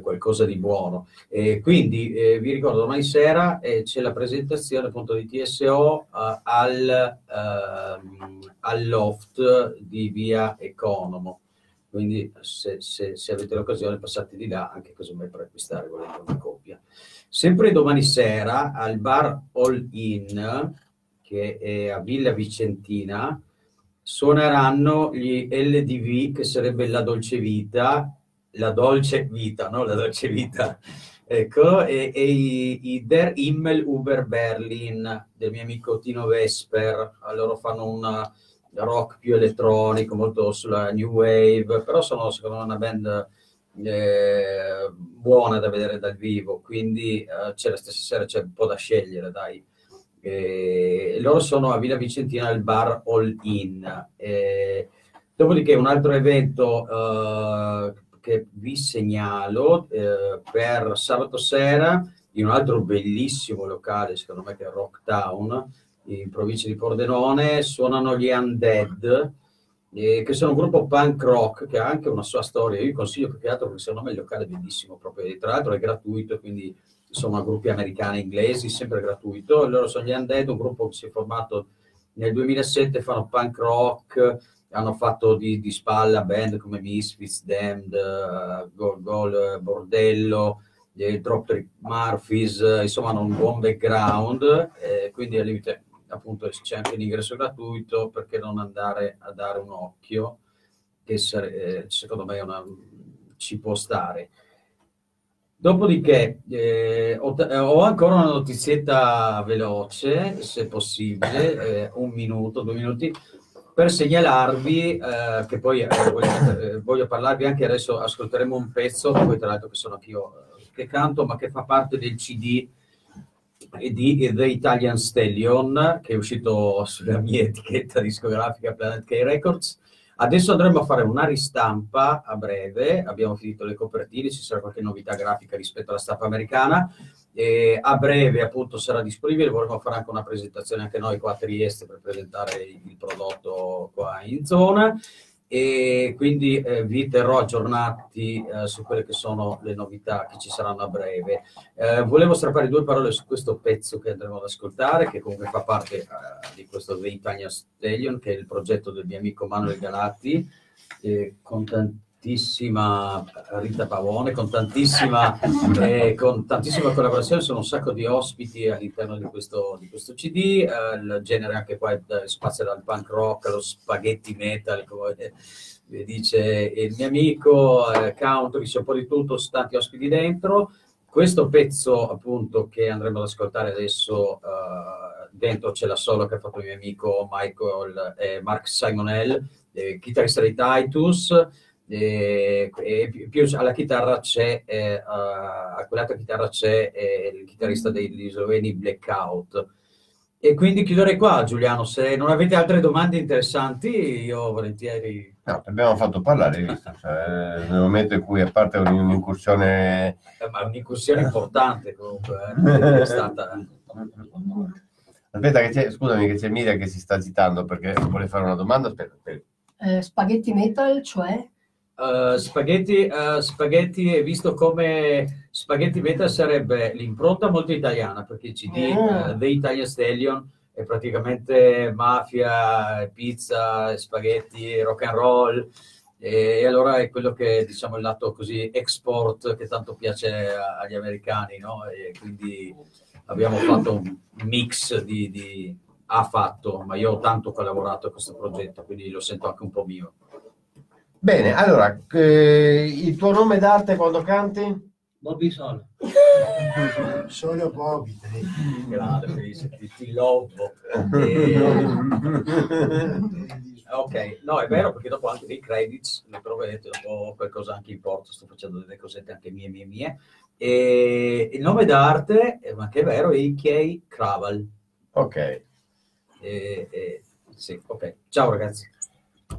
qualcosa di buono. E quindi eh, vi ricordo domani sera eh, c'è la presentazione appunto di TSO eh, al, ehm, al loft di via Economo. Quindi se, se- se avete l'occasione passate di là anche casomai per acquistare volendo una coppia. Sempre domani sera al bar All In, che è a Villa Vicentina, suoneranno gli LDV, che sarebbe la dolce vita, la dolce vita, no? La dolce vita. Ecco, e, e i, i Der Himmel Uber Berlin del mio amico Tino Vesper. Loro fanno un rock più elettronico, molto sulla new wave, però sono secondo me una band eh, buona da vedere dal vivo, quindi eh, c'è la stessa sera c'è un po' da scegliere, dai. E loro sono a Villa Vicentina al bar All In. E dopodiché un altro evento eh, che vi segnalo eh, per sabato sera in un altro bellissimo locale, secondo me che è Rock Town, in provincia di Pordenone, suonano gli Undead, eh, che sono un gruppo punk rock che ha anche una sua storia. Io vi consiglio più che altro perché secondo me il locale è bellissimo, proprio, e tra l'altro è gratuito, quindi sono gruppi americani, inglesi, sempre gratuito. Loro sono gli Undead, un gruppo che si è formato nel 2007, fanno punk rock, hanno fatto di, di spalla band come Misfits, Damned, uh, Gol, Gol Bordello, eh, Drop Trick Murphys, eh, insomma hanno un buon background, eh, quindi al limite appunto c'è anche l'ingresso gratuito, perché non andare a dare un occhio, che sare- eh, secondo me una, ci può stare. Dopodiché eh, ho, ho ancora una notizietta veloce, se possibile, eh, un minuto, due minuti, per segnalarvi eh, che poi eh, voglio, eh, voglio parlarvi anche adesso, ascolteremo un pezzo, poi tra l'altro che sono anch'io eh, che canto, ma che fa parte del CD di The Italian Stallion, che è uscito sulla mia etichetta discografica Planet K Records. Adesso andremo a fare una ristampa a breve, abbiamo finito le copertine, ci sarà qualche novità grafica rispetto alla stampa americana. E a breve appunto sarà disponibile, vorremmo fare anche una presentazione anche noi qua a Trieste per presentare il prodotto qua in zona e quindi eh, vi terrò aggiornati eh, su quelle che sono le novità che ci saranno a breve. Eh, volevo strappare due parole su questo pezzo che andremo ad ascoltare, che comunque fa parte eh, di questo The Italian Stallion, che è il progetto del mio amico Manuel Galati, con tantissima Rita Pavone, con tantissima, eh, con tantissima collaborazione, sono un sacco di ospiti all'interno di questo, di questo CD, eh, il genere anche qua spazia dal punk rock allo spaghetti metal, come dice il mio amico, eh, country, c'è un po' di tutto, tanti ospiti dentro. Questo pezzo appunto che andremo ad ascoltare adesso, uh, dentro c'è la solo che ha fatto il mio amico Michael Mark Simonell, eh, chitarrista di Titus, e, e più alla chitarra c'è, eh, a quell'altra chitarra c'è eh, il chitarrista degli sloveni Blackout. E quindi chiuderei qua, Giuliano. Se non avete altre domande interessanti, io volentieri. No, abbiamo fatto parlare, visto, cioè, nel momento in cui, a parte un'incursione. Eh, ma un'incursione importante comunque, eh, è stata. Aspetta, che c'è, scusami, che c'è Miriam che si sta agitando perché vuole fare una domanda. Aspetta, aspetta. Eh, spaghetti metal, cioè? Uh, spaghetti, uh, spaghetti, visto come spaghetti metal sarebbe l'impronta molto italiana, perché il CD uh, eh, The Italian Stallion è praticamente mafia, pizza, spaghetti, rock and roll, e, e, allora è quello che diciamo il lato così export che tanto piace agli americani, no? E quindi abbiamo fatto un mix di, di ha fatto, ma io ho tanto collaborato a questo progetto, quindi lo sento anche un po' mio. Bene, allora, eh, il tuo nome d'arte quando canti? Bobby Solo. Solo Bobby. Grande, ti, ti lovo. E... ok, no, è vero perché dopo anche dei credits, le provvedete, dopo qualcosa anche in porto, sto facendo delle cosette anche mie, mie, mie. E il nome d'arte, eh, ma che è vero, è Ikei Kraval. Ok. E, e, sì, ok. Ciao ragazzi.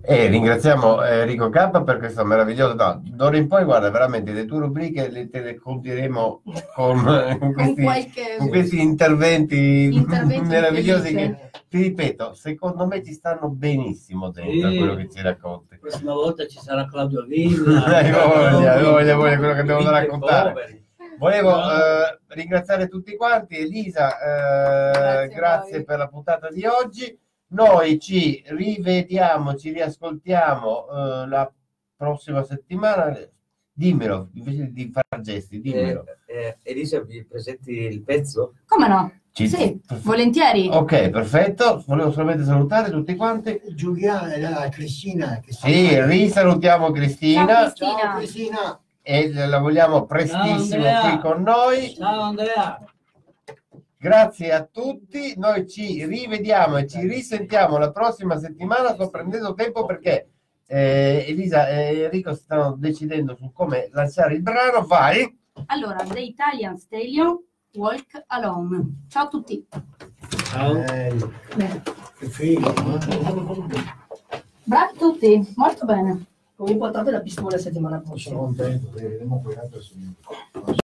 E ringraziamo eh, Enrico K per questo meraviglioso. No, d'ora in poi, guarda, veramente le tue rubriche le, te le condiremo con, con, questi, qualche- con questi interventi, Interventi meravigliosi. felice. Che, ti ripeto, secondo me ci stanno benissimo dentro Sì. quello che ci racconti. La prossima volta ci sarà Claudio Villa. Hai voglia, hai voglia, voglia quello che abbiamo da Ricchi e raccontare. poveri. Volevo No. eh, ringraziare tutti quanti, Elisa, eh, Grazie grazie, per la puntata di oggi. Noi ci rivediamo, ci riascoltiamo eh, la prossima settimana. Dimmelo, invece di fare gesti, dimmelo. Eh, eh, Elisa, vi presenti il pezzo? Come no? Ci- Sì, volentieri. Ok, perfetto. Volevo solamente salutare tutti quanti. Giuliana, la Cristina. Che Sì, risalutiamo Cristina Ciao, Ciao Cristina. e la vogliamo prestissimo Ciao, qui con noi. Ciao Andrea. Grazie a tutti, noi ci rivediamo e ci risentiamo la prossima settimana. Sto prendendo tempo perché eh, Elisa e Enrico stanno decidendo su come lanciare il brano. Vai! Allora, The Italian Stallion, Walk Alone. Ciao a tutti. Ciao. Bello. Bene. Che figo. eh? Bravi tutti, molto bene. Come portate la pistola la settimana Sono prossima? contento, vedremo poi l'altro